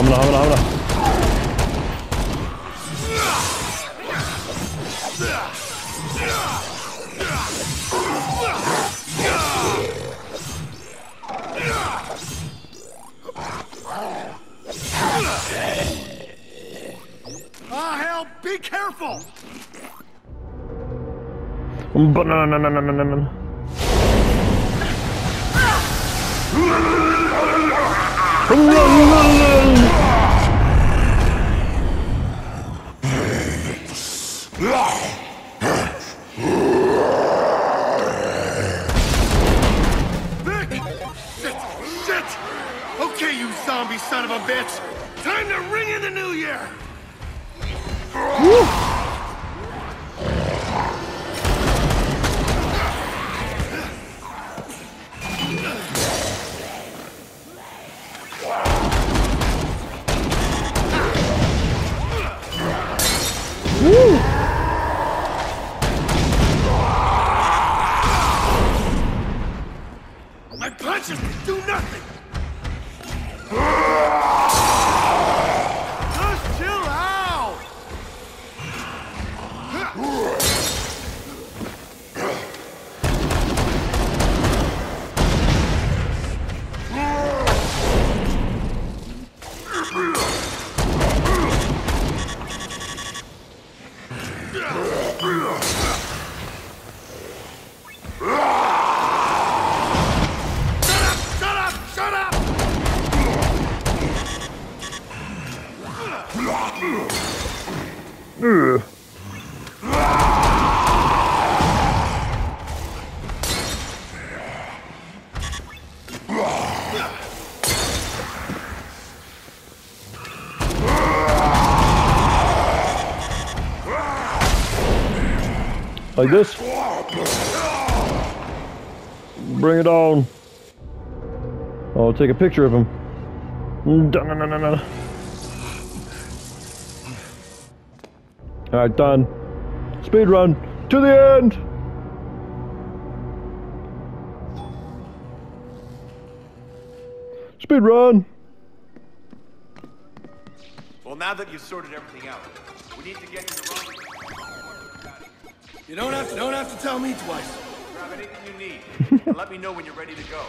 Hamna. Ah, hell, be careful! Banana. Take a picture of him. Dun-dun-dun-dun-dun. Alright, done. Speed run to the end. Speed run. Well, now that you've sorted everything out, we need to get you to the rendezvous. You don't have to, don't have to tell me twice. Grab anything you need, and let me know when you're ready to go.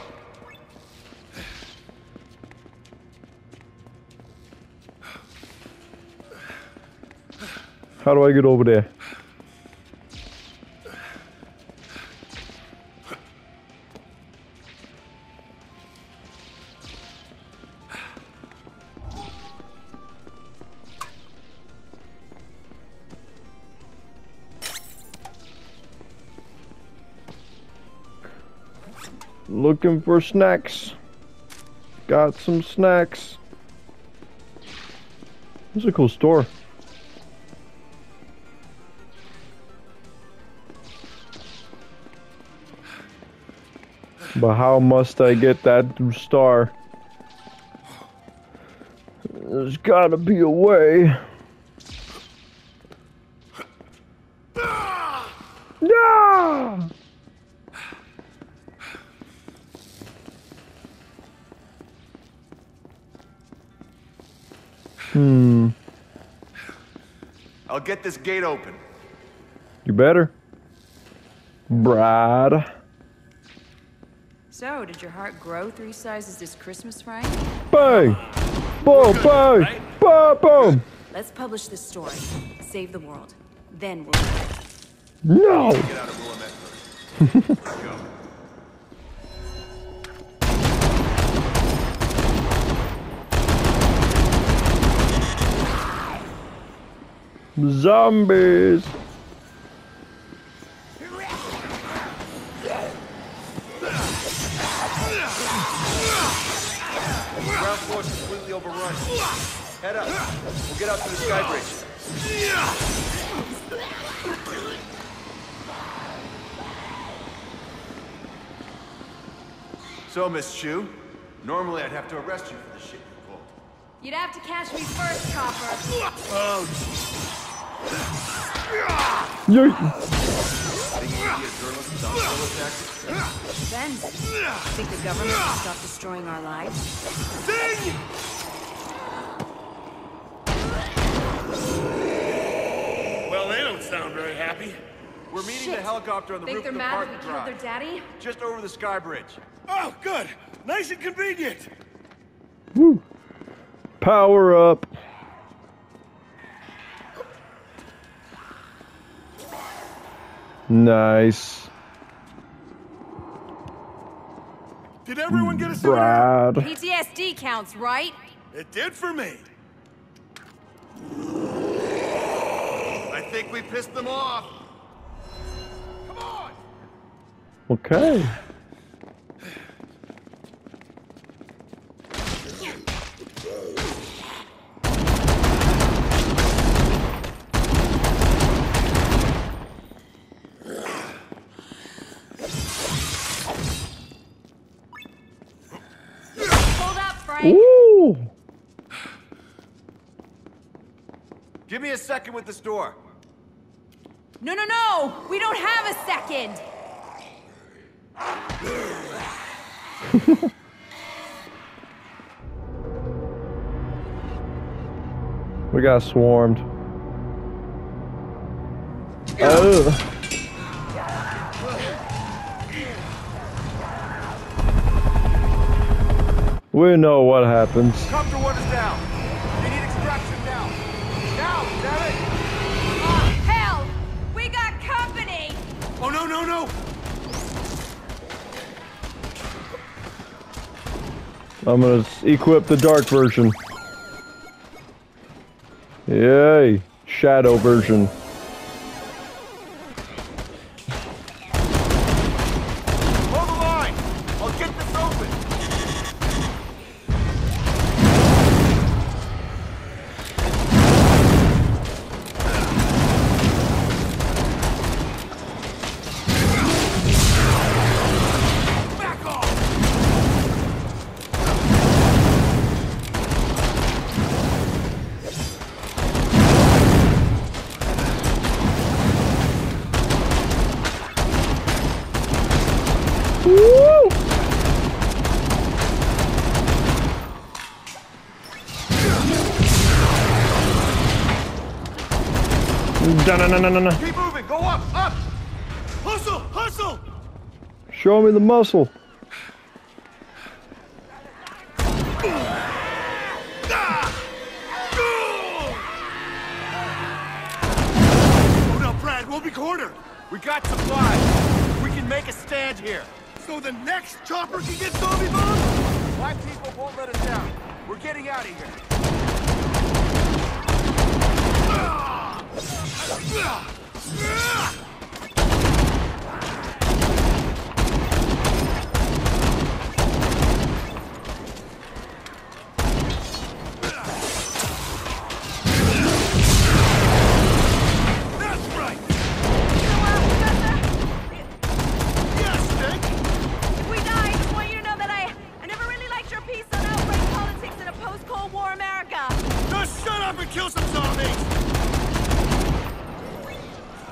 How do I get over there? Looking for snacks. Got some snacks. This is a cool store. But how must I get that star? There's gotta be a way. No! Hmm. I'll get this gate open. You better. Brad. So, did your heart grow three sizes this Christmas, Frank? Bang! Boom, bang! Boom, boom! Let's publish this story. Save the world. Then we'll. No! Get out of Go. Zombies! Head up. We'll get out to the sky bridge. So, Miss Chu, normally I'd have to arrest you for the shit you pulled. You'd have to catch me first, Copper. Oh, Yoink. Think you could be a journalist without solo tactics? Depends. Think the government will stop destroying our lives? Zing! Well, they don't sound very happy. We're meeting Shit. the helicopter on the Think roof they're of the mad parking we killed their daddy? Just over the sky bridge. Oh, good. Nice and convenient. Woo. Power up. Nice. Did everyone get a souvenir? Brad. PTSD counts, right? It did for me. I think we pissed them off. Come on! Okay. Hold up, Frank. Ooh. Give me a second with this door. No, no, no! We don't have a second! We got swarmed. Oh. We know what happens. Copter one is down. I'm gonna equip the dark version. Yay! Shadow version. Dun-dun-dun-dun-dun. Keep moving. Go up, up. Hustle, hustle. Show me the muscle.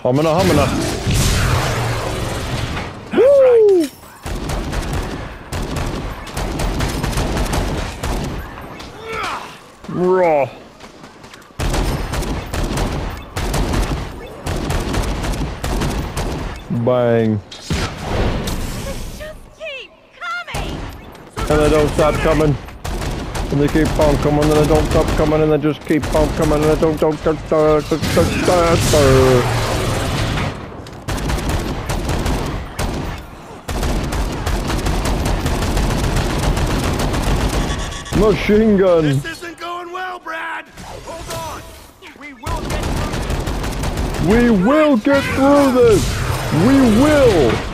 Humana, humana. Woo! Raw. Bang. And they don't stop coming. And they keep on coming, and they don't stop coming, and they just keep on coming, and they don't don't don't don't don't don't don't Machine gun. This isn't going well, Brad. Hold on. We will get through We will get through this. We will.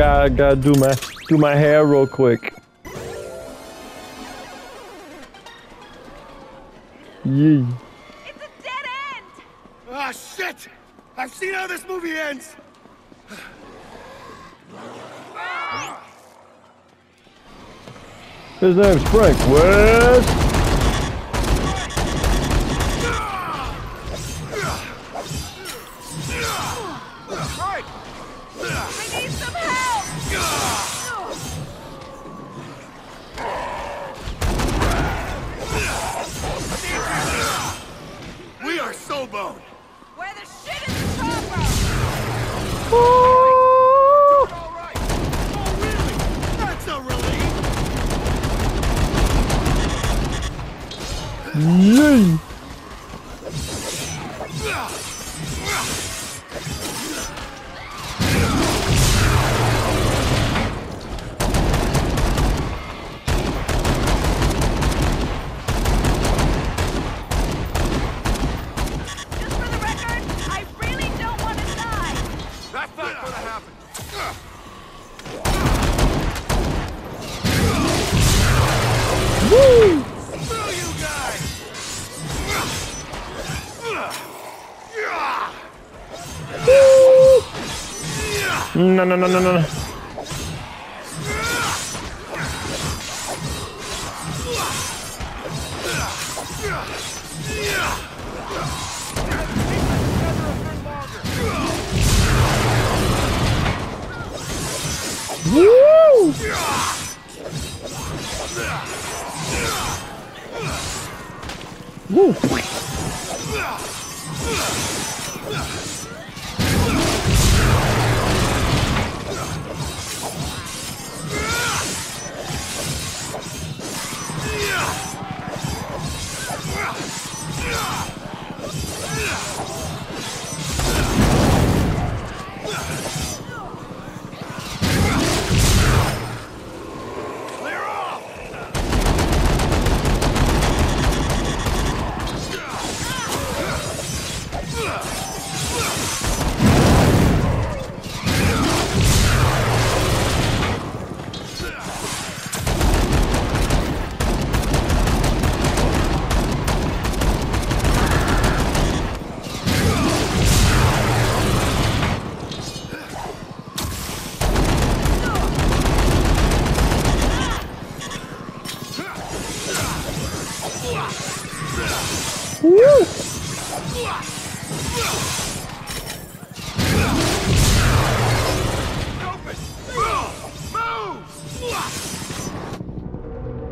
Go! I got I gotta do my do my hair real quick. Yee. It's a dead end. Ah, shit! I've seen how this movie ends! His name's Frank West. We are so boned! Where the shit is the chopper? Oh, That's! Yay! No no no no no. Woo! Woo!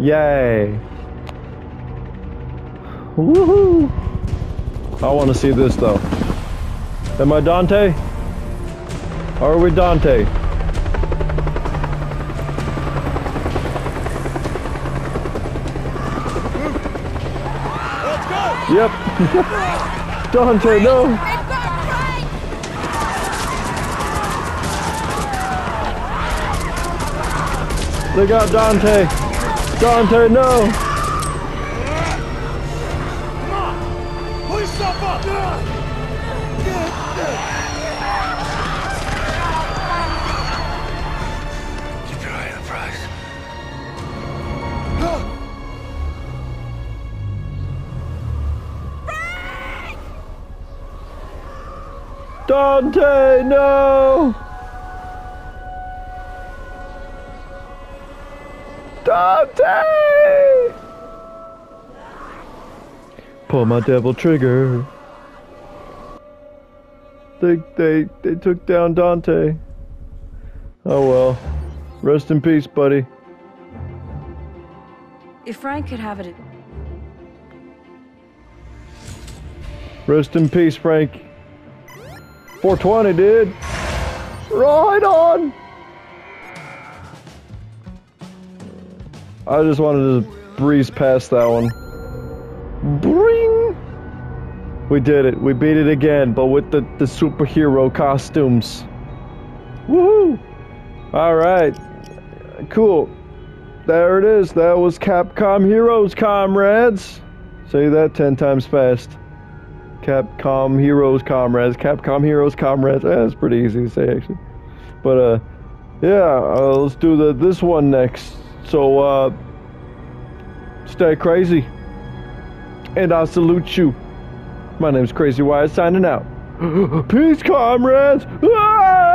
Yay! Woohoo! I want to see this though. Am I Dante? Are we Dante? Let's go! Yep. Dante, no. They got Dante. Dante, no. Come on! Pull yourself up! Keep your eye on the prize. Dante, no. Dante. My devil trigger. They they they took down Dante. Oh well. Rest in peace, buddy. If Frank could have it, Rest in peace, Frank. 420, dude. Right on. I just wanted to breeze past that one. Bring! We did it. We beat it again, but with the, the superhero costumes. Woohoo! Alright. Cool. There it is. That was Capcom Heroes, comrades. Say that ten times fast. Capcom Heroes, comrades. Capcom Heroes, comrades. Eh, that's pretty easy to say, actually. But, uh, yeah, uh, let's do the this one next. So, uh, stay crazy and I salute you. My name's Crazy Wyatt signing out. Peace, comrades! Ah!